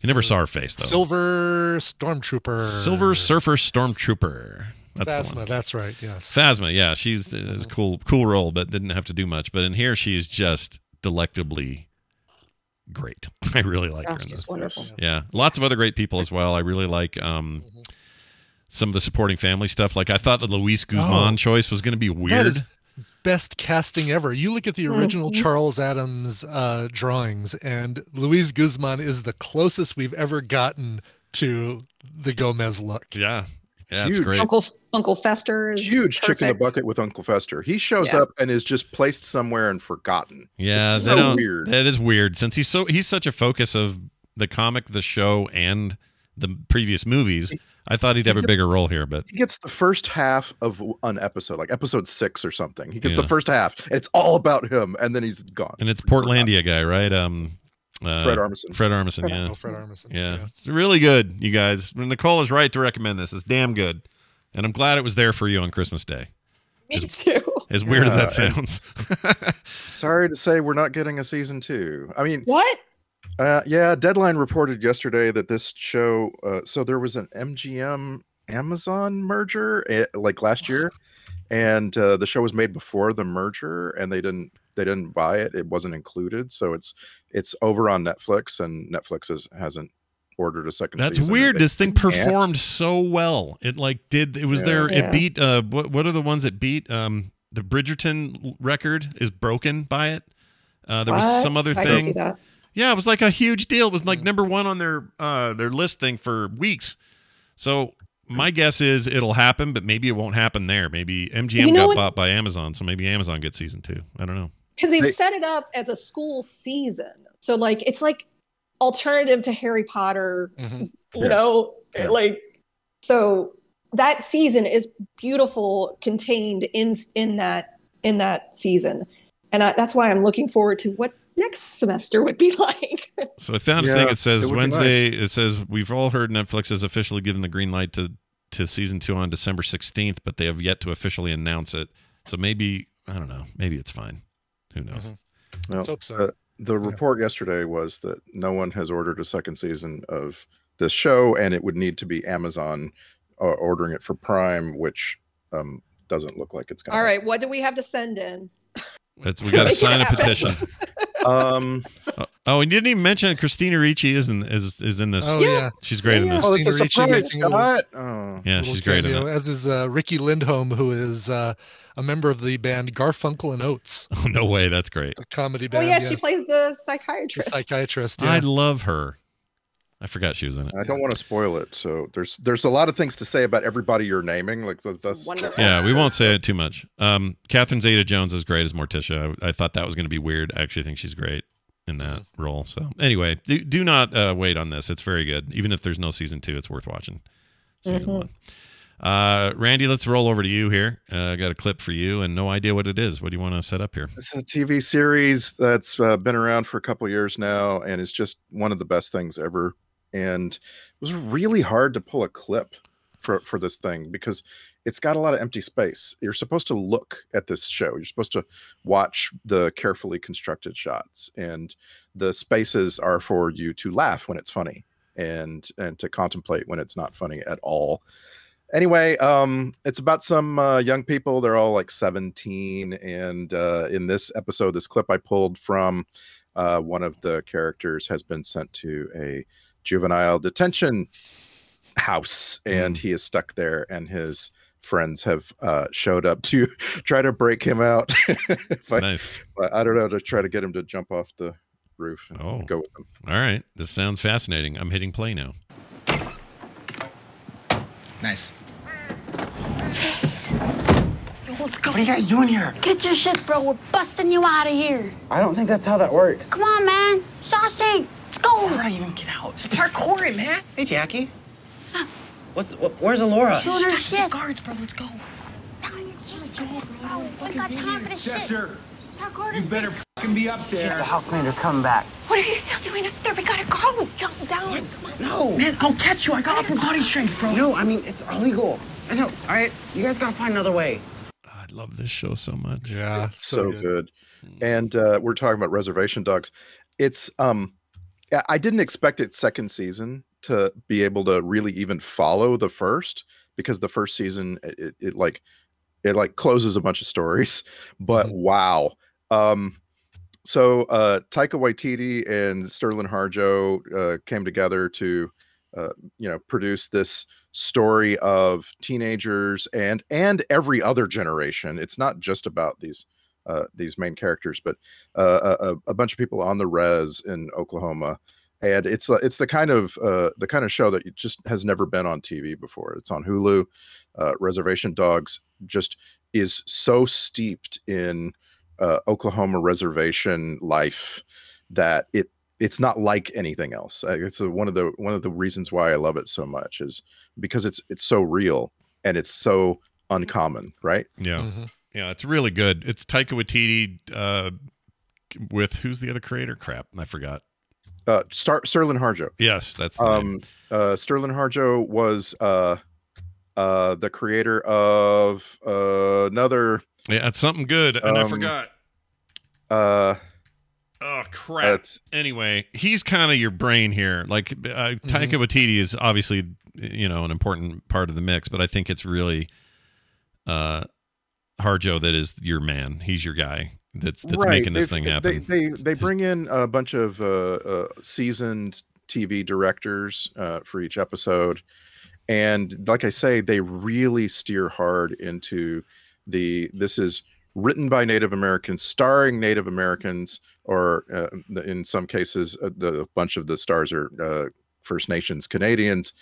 you never saw her face though. Silver Stormtrooper. Silver Surfer Stormtrooper. That's the Phasma. one. That's right. Yes. Phasma, yeah, she's a cool, cool role, but didn't have to do much. But in here, she's just delectably great. I really like Oh, her. She's wonderful. Yeah, lots of other great people as well. I really like um, some of the supporting family stuff. Like I thought the Luis Guzman Oh. choice was going to be weird. best casting ever. You look at the original Charles Addams uh, drawings, and Luis Guzman is the closest we've ever gotten to the Gomez look. yeah, yeah, it's Huge. great. Uncle Uncle Fester is Huge chick in the bucket with Uncle Fester. He shows Yeah. up and is just placed somewhere and forgotten. Yeah, It's so weird. That is weird since he's so he's such a focus of the comic, the show, and the previous movies. I thought he'd have a bigger role here, but He gets the first half of an episode, like episode six or something. He gets Yeah. the first half, and it's all about him, and then he's gone. and it's Portlandia guy, right? Um, uh, Fred Armisen. Fred Armisen, yeah. Oh, Fred Armisen. yeah, It's really good, you guys. Nicole is right to recommend this. It's damn good, and I'm glad it was there for you on Christmas Day. Me too. As weird as that sounds. Sorry to say, we're not getting a season two. I mean, What? Uh, yeah, Deadline reported yesterday that this show. Uh, so there was an MGM Amazon merger, eh, like last year, and uh, the show was made before the merger, and they didn't they didn't buy it. It wasn't included, so it's it's over on Netflix, and Netflix is, hasn't ordered a second. That's season, weird. This thing can't. performed so well. It like did it was Yeah. there. Yeah. It beat uh what what are the ones that beat um the Bridgerton record is broken by it. Uh, there was some other I thing. Can see that. Yeah, it was like a huge deal. It was like number one on their uh their list thing for weeks. So my guess is it'll happen, but maybe it won't happen there. Maybe MGM You know got what- bought by Amazon, so maybe Amazon gets season two. I don't know. because they've They- set it up as a school season so like it's like alternative to harry potter Mhm. you know like so that season is beautiful contained in in that in that season and I, that's why i'm looking forward to what next semester would be like So I found a thing. It says it would be Wednesday. It says we've all heard Netflix has officially given the green light to to season two on December sixteenth, but they have yet to officially announce it. So maybe I don't know. Maybe it's fine. Who knows? Mhm. Well, Let's hope so. uh, the report yesterday was that no one has ordered a second season of this show, and it would need to be Amazon uh, ordering it for Prime, which um, doesn't look like it's going. all right what do we have to send in It's, we got to sign a happen. petition. Um, Oh, oh, and you didn't even mention Christina Ricci is in is is in this. Oh yeah, She's great in this. oh, it's a surprise, using Scott. Oh. Yeah, she's great in cameo, it. As is uh, Riki Lindhome, who is uh, a member of the band Garfunkel and Oates, Oh no way, that's great. a comedy band. oh band. yeah she plays the psychiatrist the psychiatrist. I love her. I forgot she was in it. I don't want to spoil it, so there's there's a lot of things to say about everybody you're naming. Like that's Wonderful. Yeah, we won't say it too much. Um, Catherine Zeta Jones is great as Morticia. I, I thought that was going to be weird. I actually think she's great in that role. So anyway, do, do not uh, wait on this. It's very good. Even if there's no season two, it's worth watching. Season Mhm. one. Uh, Randy, let's roll over to you here. Uh, I got a clip for you, and no idea what it is. What do you want to set up here? It's a TV series that's uh, been around for a couple years now, and it's just one of the best things ever. And it was really hard to pull a clip for for this thing because it's got a lot of empty space. You're supposed to look at this show. You're supposed to watch the carefully constructed shots, and the spaces are for you to laugh when it's funny and and to contemplate when it's not funny at all anyway um it's about some uh, young people they're all like 17 and uh in this episode this clip i pulled from uh one of the characters has been sent to a juvenile detention house and he is stuck there and his friends have uh showed up to try to break him out if I, Nice. but i don't know to try to get him to jump off the roof and Oh. go with them All right, this sounds fascinating. I'm hitting play now. Nice. Let's go. What are you guys doing here? Get your shit, bro. We're busting you out of here. I don't think that's how that works. Come on, man. Shawshank. Let's go. How would I even get out? It's parkouring, man. Hey, Jackie. What's up? What's wh- where's Elora? Doing our shit. Guards, bro. Let's go. We got time for this Chester, shit. Parkour you better thing. fucking be up Shit, there. the house manager's coming back. What are you still doing up there? We gotta go. Jump down. Come on. No. Man, I'll catch you. I got upper body strength, bro. No, I mean it's illegal. I know. All right, you guys gotta find another way. I love this show so much. Yeah, It's so, good. And uh, we're talking about Reservation Dogs. It's um, I- I didn't expect its second season to be able to really even follow the first because the first season it, it, it like it like closes a bunch of stories. But wow, um, so uh, Taika Waititi and Sterling Harjo uh, came together to uh, you know produce this story of teenagers and and every other generation it's not just about these uh, these main characters but uh, a, a bunch of people on the res in oklahoma and it's uh, it's the kind of uh, the kind of show that just has never been on tv before it's on hulu uh, reservation dogs just is so steeped in uh, oklahoma reservation life that it it's not like anything else. It's a, one of the one of the reasons why I love it so much is because it's it's so real and it's so uncommon, right? Yeah. Yeah, it's really good. It's Taika Waititi uh, with who's the other creator? Crap, I forgot. Uh, Star Sterling Harjo. Yes, that's the name. um. Uh, Sterling Harjo was uh, uh, the creator of uh, another. Yeah, it's something good, and I um, forgot. Uh, Oh crap! Anyway, he's kind of your brain here. Like uh, Taika Waititi is obviously you know an important part of the mix, but I think it's really uh Harjo that is your man. He's your guy. That's that's making this They've- thing happen. They, they they bring in a bunch of uh, uh, seasoned TV directors uh, for each episode, and like I say, they really steer hard into the this is written by Native Americans, starring Native Americans, or uh, in some cases, uh, the a bunch of the stars are uh, First Nations Canadians,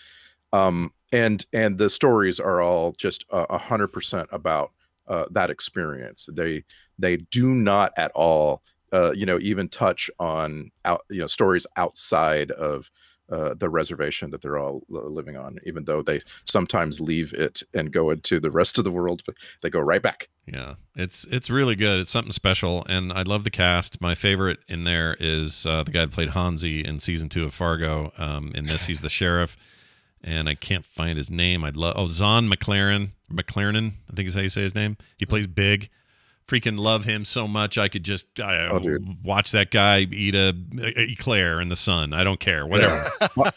um, and and the stories are all just a hundred percent about uh, that experience. They they do not at all, uh, you know, even touch on out you know stories outside of uh, the reservation that they're all living on, even though they sometimes leave it and go into the rest of the world. But they go right back. Yeah, it's it's really good. It's something special, and I love the cast. My favorite in there is uh, the guy that played Hanzee in season two of Fargo. Um, in this, he's the sheriff, and I can't find his name. I'd love. Oh, Zahn McClarnon. McLaren, I think is how you say his name. He plays Big freaking love him so much I could just I, oh, watch that guy eat a, a, eclair in the sun. I don't care, whatever. Yeah.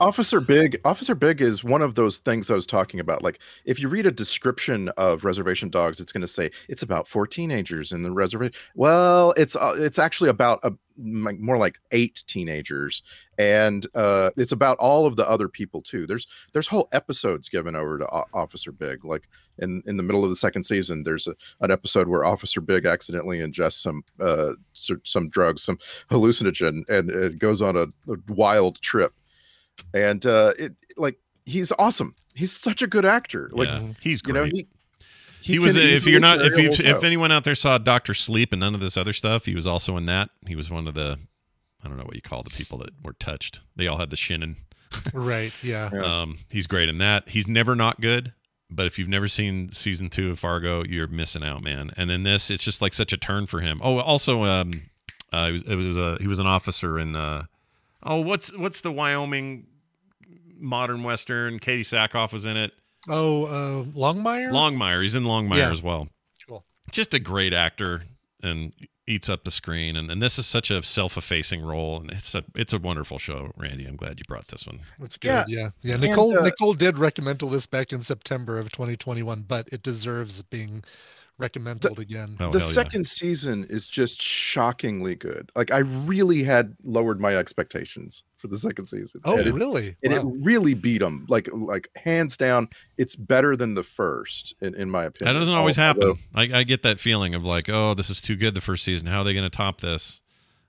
Officer Big, Officer Big is one of those things I was talking about. Like if you read a description of Reservation Dogs, it's going to say it's about four teenagers in the reservation. Well, it's uh, it's actually about a more like eight teenagers and uh it's about all of the other people too. There's there's whole episodes given over to o- officer big like in in the middle of the second season there's a, an episode where officer big accidentally ingests some uh some drugs some hallucinogen and it goes on a, a wild trip. And uh it like he's awesome. He's such a good actor. Like yeah, he's great. you know he he, he was if you're not if you if anyone out there saw Doctor Sleep and none of this other stuff, he was also in that. He was one of the I don't know what you call the people that were touched. They all had the shinnin. right. Yeah. Um, he's great in that. He's never not good. But if you've never seen season two of Fargo, you're missing out, man. And in this, it's just like such a turn for him. Oh, also, um, uh, it was, it was a he was an officer in uh, oh, what's what's the Wyoming modern western? Katee Sackhoff was in it. Oh, uh, Longmire. Longmire. He's in Longmire Yeah. as well. Cool. Just a great actor and eats up the screen. And, and this is such a self-effacing role, and it's a it's a wonderful show, Randy. I'm glad you brought this one. That's good. Yeah. Yeah. Yeah. And, Nicole uh, Nicole did recommend this back in September of 2021, but it deserves being recommended again. Oh, the hell yeah. second season is just shockingly good. Like I really had lowered my expectations for the second season. Oh, and it, really? And Wow. it really beat them. Like like hands down, it's better than the first in, in my opinion. That doesn't always Although- happen. I, I get that feeling of like, oh, this is too good the first season. How are they going to top this?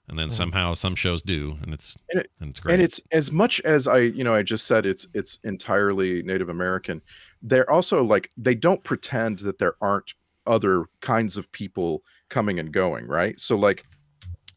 And then Mhm. somehow some shows do, and it's and, it, and it's great. and it's as much as i you know i just said it's it's entirely native american they're also like they don't pretend that there aren't other kinds of people coming and going right? So like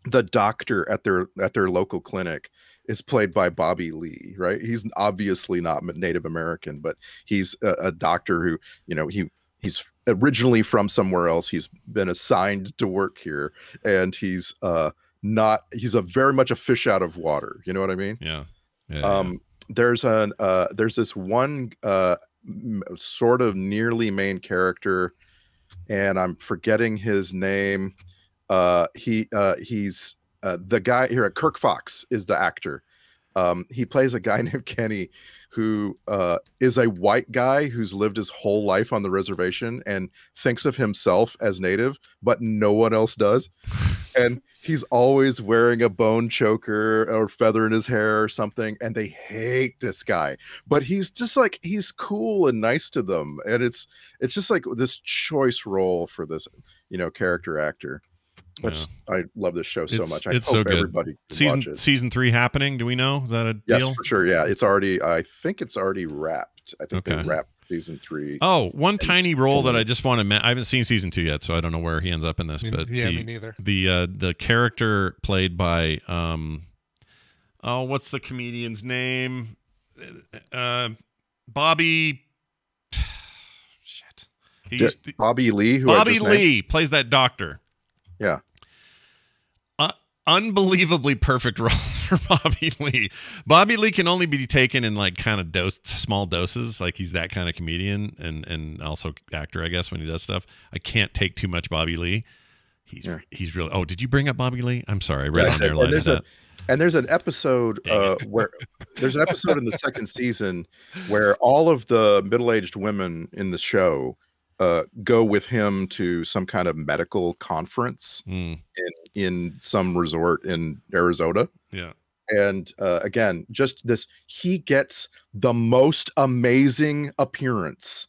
the doctor at their at their local clinic is played by bobby lee right? He's obviously not native american but he's a, a doctor who you know he he's originally from somewhere else. He's been assigned to work here and he's uh not he's a very much a fish out of water. You know what i mean? Yeah. Yeah, um there's an uh there's this one uh m- sort of nearly main character and i'm forgetting his name uh he uh he's uh the guy here kirk fox is the actor. Um he plays a guy named kenny who uh is a white guy who's lived his whole life on the reservation and thinks of himself as native but no one else does. And he's always wearing a bone choker or feather in his hair or something and they hate this guy. But he's just like he's cool and nice to them. And it's it's just like this choice role for this you know character actor which i love this show so It's- much i it's hope so good. everybody season watch it season three happening. Do we know? Is that a yes deal? for sure yeah it's already i think it's already wrapped i think Okay. they wrapped season three Oh, one And tiny it's role that I just want to. Ma- I haven't seen season two yet, so I don't know where he ends up in this. Me- but yeah, the, me neither. The uh, the character played by um, oh, what's the comedian's name? Uh, Bobby. Shit. He Yeah, used to- bobby lee who I Bobby just named. Lee plays that doctor. yeah Uh, unbelievably perfect role for Bobby Lee. Bobby Lee can only be taken in like kind of dose small doses. Like he's that kind of comedian and and also actor, I guess, when he does stuff. I can't take too much Bobby Lee. He's he's really. Oh, did you bring up Bobby Lee? I'm sorry, I read Yeah, on there. and line there's a and there's an episode uh, where there's an episode in the second season where all of the middle-aged women in the show uh, go with him to some kind of medical conference Hmm. in in some resort in Arizona. Yeah. and uh, again, just this, he gets the most amazing appearance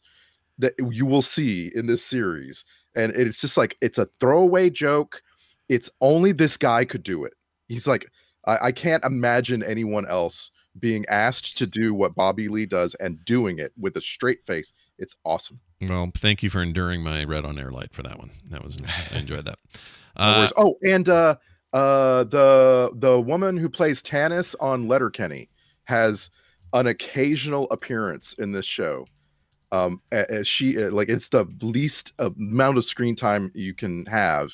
that you will see in this series, and it's just like it's a throwaway joke. It's only this guy could do it. He's like, I, I can't imagine anyone else being asked to do what Bobby Lee does and doing it with a straight face. It's awesome. Well, thank you for enduring my red on air light for that one. That was I enjoyed that. Uh, oh, and uh, uh, the the woman who plays Tanis on Letterkenny has an occasional appearance in this show. Um, as she uh, like it's the least amount of screen time you can have,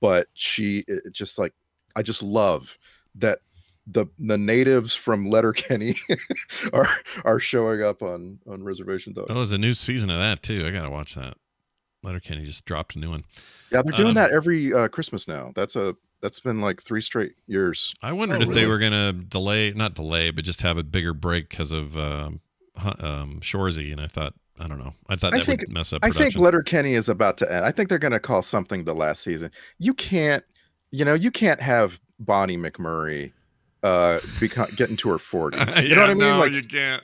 but she it just like I just love that the the natives from Letterkenny are are showing up on on Reservation Dogs. oh, there's a new season of that too. I gotta watch that. Letterkenny just dropped a new one. Yeah, they're doing Um, that every uh, Christmas now. That's a that's been like three straight years. I wondered Oh, if they were gonna delay, not delay, but just have a bigger break because of um, um, Shoresy, and I thought, I don't know, I thought I that think would mess up. I Production. think Letterkenny is about to end. I think they're going to call something the last season. You can't, you know, you can't have Bonnie McMurray uh become get into her 40s. You know what I mean? No, like you can't.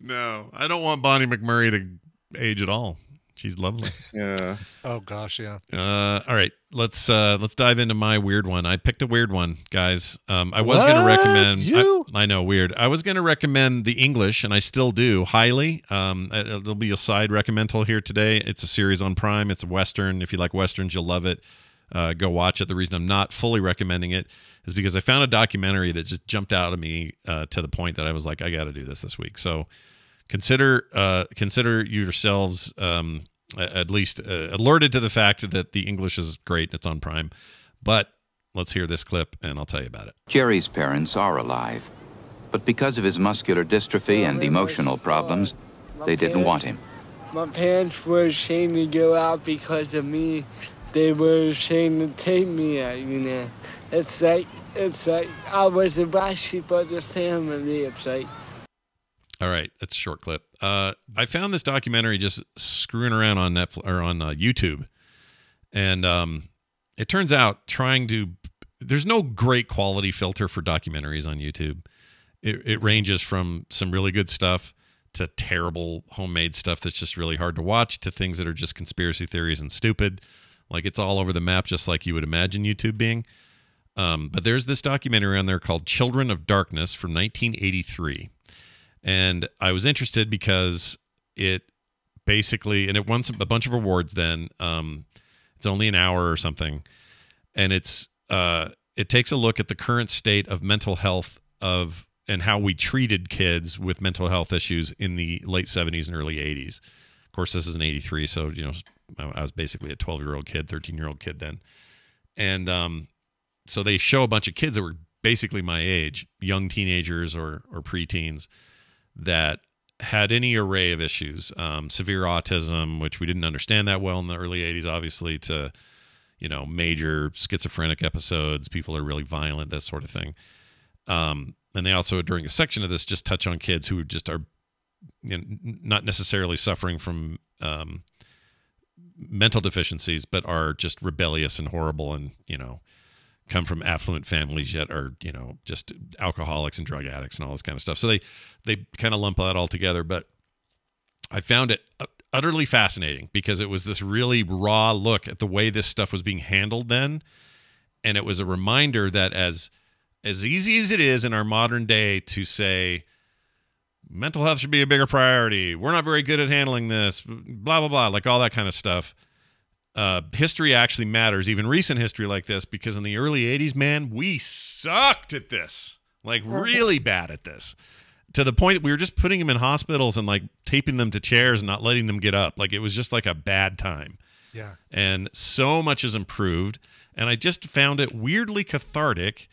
No, I don't want Bonnie McMurray to age at all. She's lovely. Yeah. Oh gosh, yeah. Uh, all right, let's uh, let's dive into my weird one. I picked a weird one, guys. Um, I was going to recommend. You? I, I know weird. I was going to recommend the English, and I still do highly. Um, it- it'll be a side recommendal here today. It's a series on Prime. It's a western. If you like westerns, you'll love it. Uh, go watch it. The reason I'm not fully recommending it is because I found a documentary that just jumped out at me uh, to the point that I was like, I got to do this this week. So consider uh, consider yourselves um, at least uh, alerted to the fact that the English is great. It's on Prime, but let's hear this clip and I'll tell you about it. Jerry's parents are alive, but because of his muscular dystrophy and emotional problems, they didn't want him. My parents were ashamed to go out because of me. They were ashamed to take me out, you know. It's like, it's like I was the black sheep the family. It's like, All right, that's a short clip. Uh, I found this documentary just screwing around on Netflix or on uh, YouTube, and um, it turns out trying to there's no great quality filter for documentaries on YouTube. It, it ranges from some really good stuff to terrible homemade stuff that's just really hard to watch to things that are just conspiracy theories and stupid. Like it's all over the map, just like you would imagine YouTube being. Um, but there's this documentary on there called Children of Darkness from 1983 and I was interested because it basically and it won some, a bunch of awards. Then um, it's only an hour or something, and it's uh, it takes a look at the current state of mental health of and how we treated kids with mental health issues in the late 70s and early 80s. Of course, this is an 83, so you know I was basically a 12 year old kid, 13 year old kid then, and um, so they show a bunch of kids that were basically my age, young teenagers or or preteens that had any array of issues, um, severe autism, which we didn't understand that well in the early '80s, obviously, to you know major schizophrenic episodes. People are really violent, that sort of thing. Um, and they also, during a section of this, just touch on kids who just are you know, not necessarily suffering from um, mental deficiencies, but are just rebellious and horrible, and you know come from affluent families yet are you know just alcoholics and drug addicts and all this kind of stuff. So they they kind of lump that all together but i found it uh, utterly fascinating because it was this really raw look at the way this stuff was being handled then. And it was a reminder that as as easy as it is in our modern day to say mental health should be a bigger priority we're not very good at handling this blah blah blah like all that kind of stuff uh, history actually matters, even recent history like this, because in the early 80s, man, we sucked at this. Like, really bad at this. To the point that we were just putting them in hospitals and like taping them to chairs and not letting them get up. Like, it was just like a bad time. Yeah. And so much has improved. And I just found it weirdly cathartic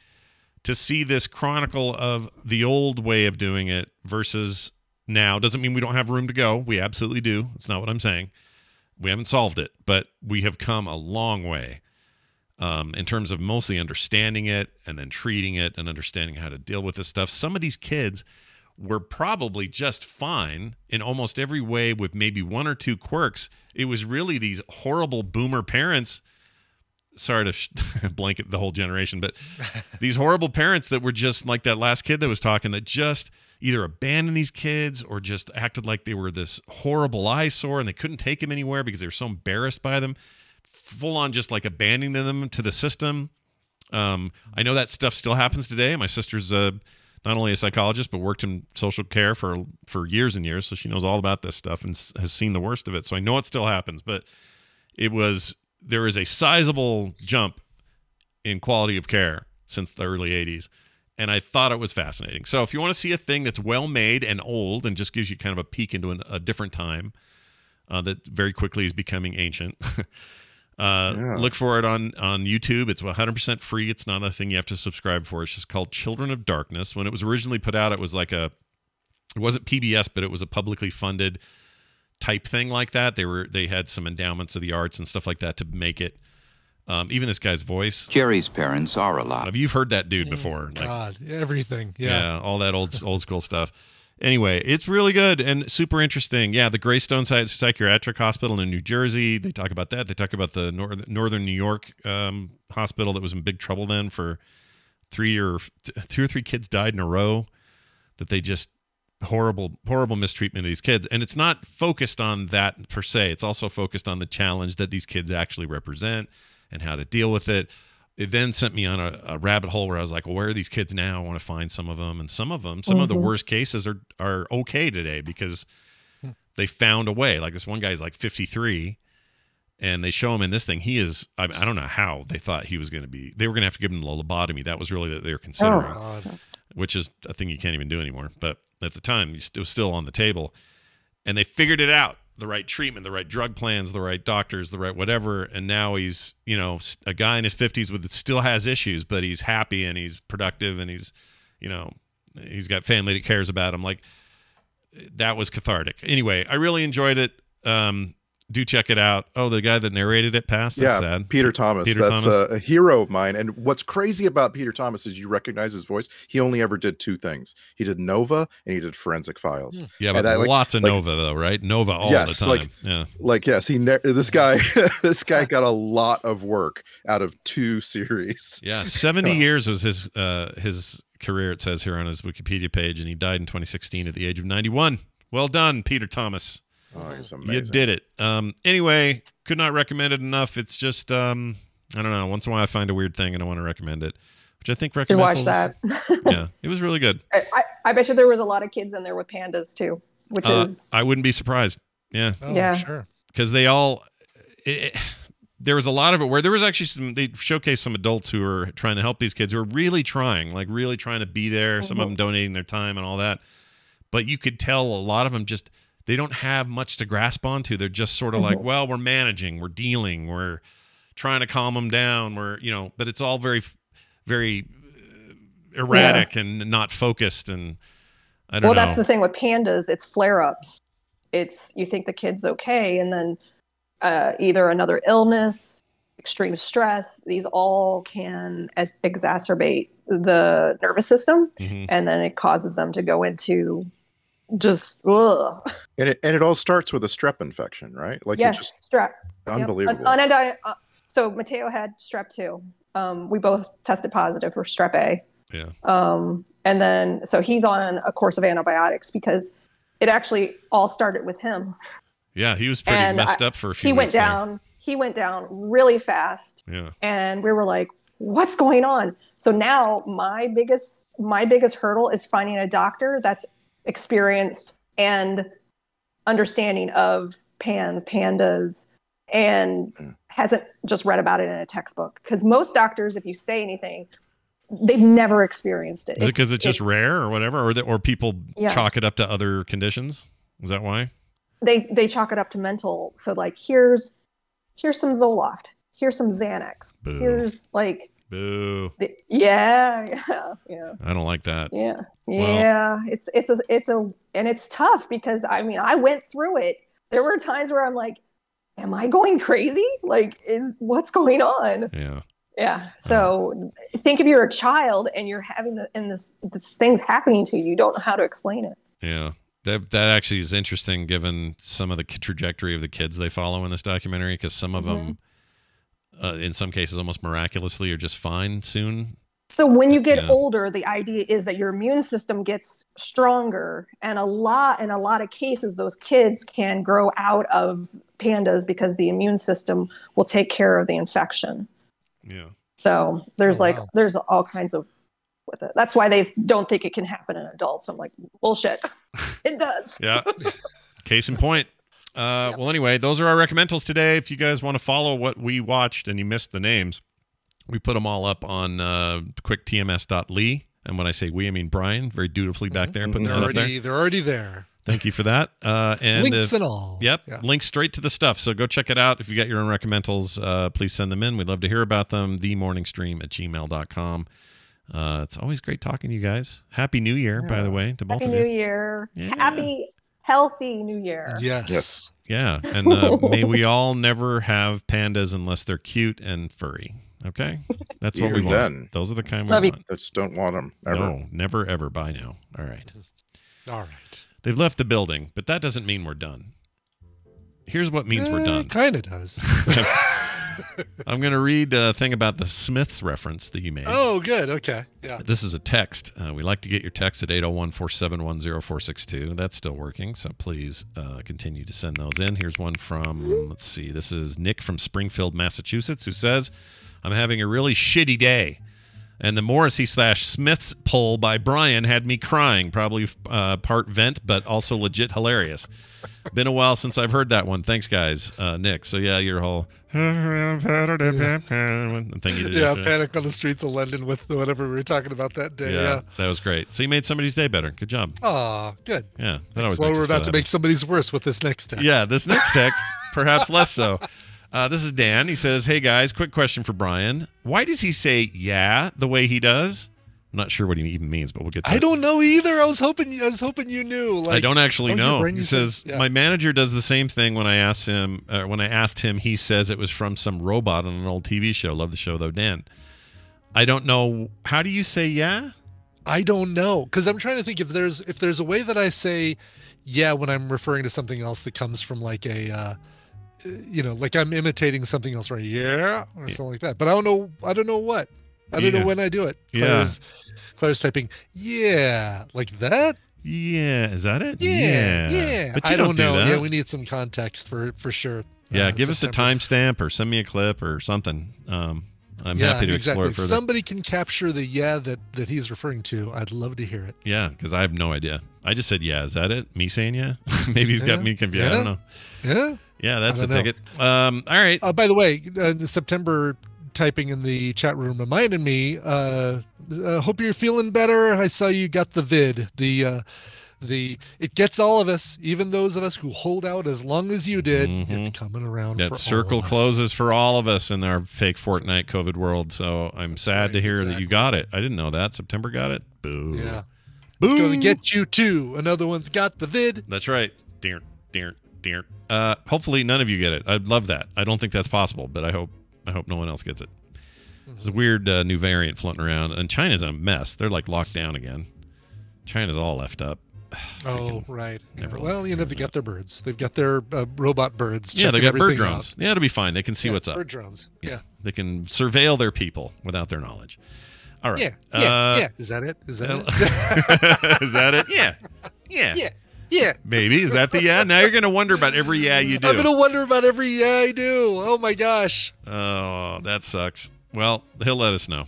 to see this chronicle of the old way of doing it versus now. Doesn't mean we don't have room to go. We absolutely do. That's not what I'm saying we haven't solved it, but we have come a long way um, in terms of mostly understanding it and then treating it and understanding how to deal with this stuff. Some of these kids were probably just fine in almost every way, with maybe one or two quirks. It was really these horrible boomer parents sorry to sh- blanket the whole generation, but these horrible parents that were just like that last kid that was talking that just either abandoned these kids or just acted like they were this horrible eyesore and they couldn't take them anywhere because they were so embarrassed by them. Full on just like abandoning them to the system. Um, I know that stuff still happens today. My sister's uh, not only a psychologist but worked in social care for for years and years, so she knows all about this stuff and has seen the worst of it. So I know it still happens, but it was there is a sizable jump in quality of care since the early 80s and i thought it was fascinating. So if you want to see a thing that's well made and old and just gives you kind of a peek into an, a different time uh, that very quickly is becoming ancient uh, Yeah. look for it on on youtube. It's 100% free. It's not a thing you have to subscribe for. It's just called children of darkness. When it was originally put out it was like a it wasn't pbs but it was a publicly funded type thing like that. They were they had some endowments of the arts and stuff like that to make it. Um, even this guy's voice. Jerry's parents are alive. You've heard that dude before. Like, God, everything. Yeah. all that old old school stuff. Anyway, it's really good and super interesting. Yeah, the Greystone Psy- Psychiatric Hospital in New Jersey. They talk about that. They talk about the North, Northern New York um, hospital that was in big trouble then for three or two or three kids died in a row. That they just horrible horrible mistreatment of these kids. And it's not focused on that per se. It's also focused on the challenge that these kids actually represent and how to deal with it. It then sent me on a, a rabbit hole where i was like well where are these kids now? I want to find some of them and some of them some of the Mhm. worst cases are are okay today because they found a way. Like this one guy's like 53 and they show him in this thing. He is i, I don't know how they thought he was going to be they were going to have to give him a lobotomy. That was really that they were considering God. which is a thing you can't even do anymore. But at the time, it was still on the table, and they figured it out: the right treatment, the right drug plans, the right doctors, the right whatever. And now he's, you know, a guy in his fifties with still has issues, but he's happy and he's productive and he's, you know, he's got family that cares about him. Like that was cathartic. Anyway, I really enjoyed it. Um, do check it out. Oh, the guy that narrated it passed. That's yeah, sad. Peter Thomas. Peter That's Thomas. A, a hero of mine. And what's crazy about Peter Thomas is you recognize his voice. He only ever did two things. He did Nova and he did Forensic Files. yeah, And but that, like- lots of like- Nova though, right? Nova all yes, the time. like yeah. like yes, he ne- this guy this guy got a lot of work out of two series. Yeah, 70 years was his uh his career it says here on his Wikipedia page and he died in 2016 at the age of 91. Well done, Peter Thomas. Oh, he's You did it. Um anyway, could not recommend it enough. It's just um I don't know, once in a while I find a weird thing and I want to recommend it, which I think Should recommends watch that. Yeah, it was really good. I, I, I bet you there was a lot of kids in there with pandas too, which Uh, is I wouldn't be surprised. Yeah. Oh, Yeah. sure. because they all it, there was a lot of it where there was actually some they showcased some adults who were trying to help these kids who were really trying like really trying to be there some of Mhm. them donating their time and all that but you could tell a lot of them just they don't have much to grasp onto they're just sort of like Mhm. well we're managing we're dealing we're trying to calm them down we're you know but it's all very very uh, erratic and not focused and i don't well, know that's the thing with pandas. It's flare ups. It's you think the kid's okay, and then uh, either another illness, extreme stress. These all can as- exacerbate the nervous system, Mhm. and then it causes them to go into just ugh. And it and it all starts with a strep infection, right? Like it yes, just strep. Yep. unbelievable. Un- unidi- uh, so Mateo had strep too. Um, we both tested positive for strep A. yeah Um, and then, so he's on a course of antibiotics because it actually all started with him. yeah he was pretty and messed I- up for a few He went weeks there. down. He went down really fast, yeah and we were like, "What's going on?" So now my biggest my biggest hurdle is finding a doctor that's experienced and understanding of pans, pandas, and mm. hasn't just read about it in a textbook. Because most doctors, if you say anything, they've never experienced it. Is it because it's just it's- rare or whatever, or that, or people Yeah. chalk it up to other conditions? Is that why? they they chalk it up to mental. So like here's here's some Zoloft, here's some Xanax, Boo. here's like Boo! yeah yeah yeah I don't like that. yeah Well- yeah. It's it's a it's a and it's tough because I mean I went through it. There were times where I'm like, am I going crazy? Like is what's going on? Yeah. Yeah. So think if you're a child and you're having the and this, this things happening to you, you don't know how to explain it. Yeah. That that actually is interesting, given some of the trajectory of the kids they follow in this documentary, because some of mm-hmm. them uh, in some cases almost miraculously are just fine soon. So when you get Yeah. older, the idea is that your immune system gets stronger, and a lot in a lot of cases, those kids can grow out of pandas because the immune system will take care of the infection. Yeah. So there's Oh, like wow. there's all kinds of with it. That's why they don't think it can happen in adults. I'm like bullshit. it does. Yeah. Case in point. Uh, Well, anyway, those are our recommendals today. If you guys want to follow what we watched and you missed the names, we put them all up on uh, quicktms.ly. And when I say we, I mean Brian, very dutifully back there putting They're that up there. already they're already there. Thank you for that. Uh, and Links if- and all. Yep, Yeah. links straight to the stuff. So go check it out. If you got your own recommendals, uh, please send them in. We'd love to hear about them. Themorningstream at gmail.com. Uh, it's always great talking to you guys. Happy New Year, by the way, to both Happy of New you. Year. Happy healthy New Year. Yes. yes. Yeah, and uh, may we all never have pandas unless they're cute and furry. Okay, that's what we Even want. then. Those are the kind we Love you. want. Just don't want them ever. No, never ever. Bye now. All right. All right. They've left the building, but that doesn't mean we're done. Here's what means we're done. Kind of does. I'm going to read a thing about the Smiths reference that you made. oh, good. Okay. Yeah. This is a text. Uh, we like to get your text at 801 471 0462. That's still working, so please uh, continue to send those in. Here's one from, let's see, this is Nick from Springfield, Massachusetts, who says, I'm having a really shitty day. And the Morrissey slash Smiths poll by Brian had me crying, probably uh, part vent, but also legit hilarious. Been a while since I've heard that one. Thanks, guys. Uh, Nick. So, yeah, your whole thing you did. Yeah, yesterday. Panic on the Streets of London with whatever we were talking about that day. Yeah, Yeah. that was great. So you made somebody's day better. Good job. Aw, good. Yeah, that always why makes we're about to happy. make somebody's worse with this next text. Yeah, this next text, perhaps less so. Uh, this is Dan. He says, "Hey guys, quick question for Brian. Why does he say yeah the way he does? I'm not sure what he even means, but we'll get. To I it. don't know either. I was hoping I was hoping you knew. Like I don't actually oh, know. He says yeah. my manager does the same thing when I asked him. Uh, when I asked him, he says it was from some robot on an old TV show. Love the show though, Dan. I don't know. How do you say yeah? I don't know because I'm trying to think if there's if there's a way that I say yeah when I'm referring to something else that comes from like a uh, you know like I'm imitating something else right yeah or something like that but I don't know I don't know what I don't Yeah. know when I do it Yeah. Claire's, Claire's typing yeah like that Yeah, is that it? yeah yeah, But you I don't, do know that. yeah we need some context for for sure Yeah, Uh, give us a September. timestamp or send me a clip or something. Um, I'm yeah, happy to exactly. explore it If somebody can capture the yeah that that he's referring to, I'd love to hear it. Yeah, because I have no idea. I just said yeah. Is that it? Me saying yeah? Maybe he's got me confused. I don't know. Yeah. Yeah, that's a know. ticket. Um, all right. Uh, by the way, uh, September typing in the chat room reminded me. Uh, uh, hope you're feeling better. I saw you got the vid. The uh, the it gets all of us, even those of us who hold out as long as you did. It's coming around. That for all circle of us. closes for all of us in our fake Fortnite COVID world. So I'm sad to hear that you got it. I didn't know that. September got it. Boo. Yeah. Boo. It's gonna get you too. Another one's got the vid. That's right. Dear, dear, dear. Uh, hopefully none of you get it. I'd love that. I don't think that's possible, but I hope I hope no one else gets it. There's a weird uh, new variant floating around, and China's in a mess. They're like locked down again. China's all left up. Oh right. Yeah. Well, you know they've got their birds. They've got their uh, robot birds. Yeah, they got bird drones. out. Yeah, it'll be fine. They can see Yeah, what's up. Bird drones. Yeah. They can surveil their people without their knowledge. All right. Yeah. Yeah. Uh, yeah. Is that it? Is that it? Is that it? Yeah. Yeah. Yeah. Yeah. Maybe. Is that the yeah? Now you're going to wonder about every yeah you do. I'm gonna wonder about every yeah I do. Oh my gosh. Oh, that sucks. Well, he'll let us know.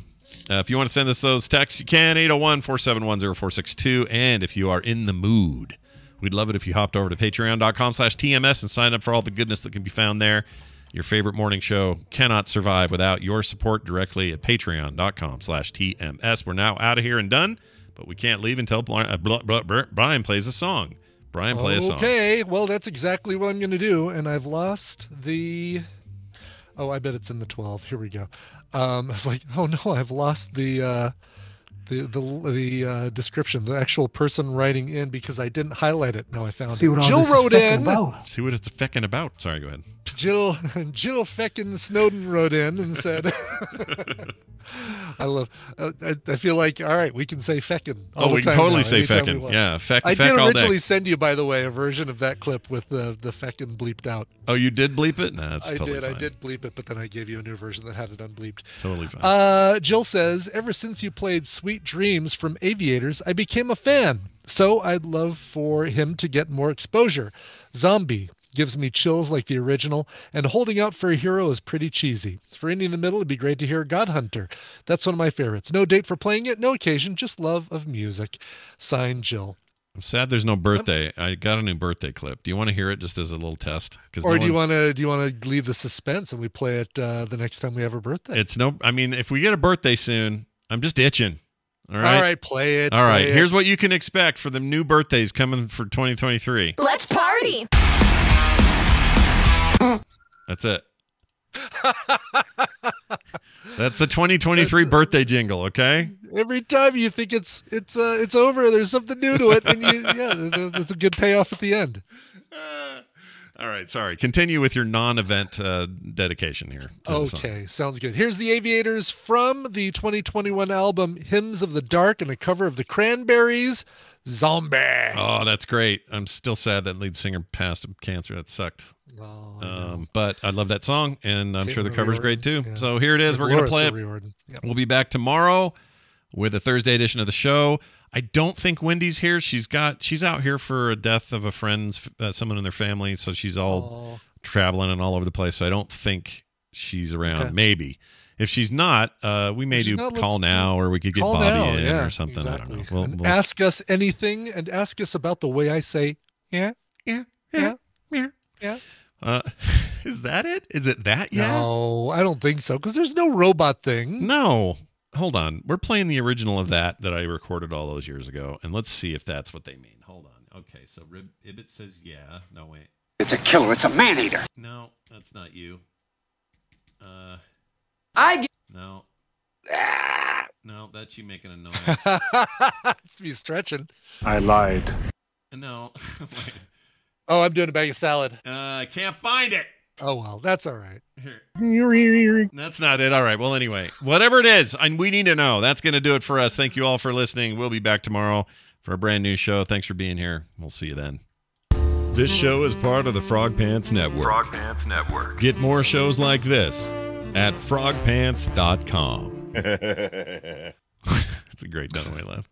Uh, if you want to send us those texts, you can 801 471 0462. And if you are in the mood, we'd love it if you hopped over to patreon.com slash TMS and signed up for all the goodness that can be found there. Your favorite morning show cannot survive without your support directly at patreon.com slash TMS. We're now out of here and done, but we can't leave until uh, Brian plays a song. Brian, play a song. Okay, well that's exactly what I'm gonna do, and I've lost the. Oh, I bet it's in the 12. Here we go. Um, I was like, oh no, I've lost the. Uh, the the the uh, description, the actual person writing in because I didn't highlight it. Now I found See it. what all Jill this wrote feckin' in. about. See what it's fecking about. Sorry, go ahead. Jill Jill feckin' Snowden wrote in and said, "I love. Uh, I, I feel like all right, we can say feckin'. all Oh, the we can time totally now, say anytime feckin'. Yeah, feck- I feck did all day. originally send you, by the way, a version of that clip with the the feckin' bleeped out. Oh, you did bleep it? No, that's I totally did. fine. I did bleep it, but then I gave you a new version that had it unbleeped. Totally fine. Uh, Jill says, ever since you played Sweet Dreams from Aviators, I became a fan. So I'd love for him to get more exposure. Zombie gives me chills like the original, and holding out for a hero is pretty cheesy. For Indie in the Middle, it'd be great to hear God Hunter. That's one of my favorites. No date for playing it, no occasion, just love of music. Signed, Jill. I'm sad there's no birthday. I got a new birthday clip. Do you want to hear it just as a little test? Because Or do you want to do you want to leave the suspense and we play it uh, the next time we have a birthday? It's no. I mean, if we get a birthday soon, I'm just itching. All right. All right, play it. All right. play it. Here's what you can expect for the new birthdays coming for 2023. Let's party. That's it. That's the 2023 birthday jingle. Okay. Every time you think it's it's uh, it's over, there's something new to it, and you, yeah, th- th- a good payoff at the end. All right. Sorry. Continue with your non-event uh, dedication here. to the song. Okay, sounds good. Here's the Aviators from the 2021 album Hymns of the Dark and a cover of the Cranberries, Zombie. Oh, that's great. I'm still sad that lead singer passed of cancer. That sucked. um, but I love that song, and I'm sure the cover's great too. Yeah. So here it is. With We're going to play it. Yep. We'll be back tomorrow with a Thursday edition of the show. I don't think Wendy's here. She's got she's out here for a death of a friend's uh, someone in their family, so she's all traveling and all over the place. So I don't think she's around. Okay. Maybe. If she's not, uh, we may do not, call now, or we could get Bobby now, in yeah, or something. I don't know. We'll, we'll- ask us anything, and ask us about the way I say yeah, yeah, yeah, yeah, yeah. uh, is that it? Is it that? Yeah. No, I don't think so because there's no robot thing. No. Hold on. We're playing the original of that that I recorded all those years ago, and let's see if that's what they mean. Hold on. Okay, so Rib- Ibbott says yeah. No, wait. It's a killer. It's a man eater. No, that's not you. Uh, I get. no. No, that's you making a noise. it's me stretching. I lied. no. Wait. Oh, I'm doing a bag of salad. Uh, I can't find it. Oh well, that's all right. Here. That's not it. All right. Well, anyway, whatever it is, and we need to know. That's going to do it for us. Thank you all for listening. We'll be back tomorrow for a brand new show. Thanks for being here. We'll see you then. This show is part of the Frog Pants Network. Frog Pants Network. Get more shows like this at frogpants.com. It's a great Dunaway laugh.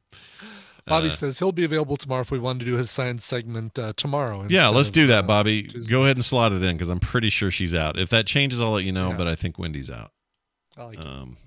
Bobby Uh, says he'll be available tomorrow if we wanted to do his science segment uh, tomorrow. Yeah, let's of, do that, uh, Bobby. Tuesday. Go ahead and slot it in because I'm pretty sure she's out. If that changes, I'll let you know. Yeah. But I think Wendy's out. I like it. Um,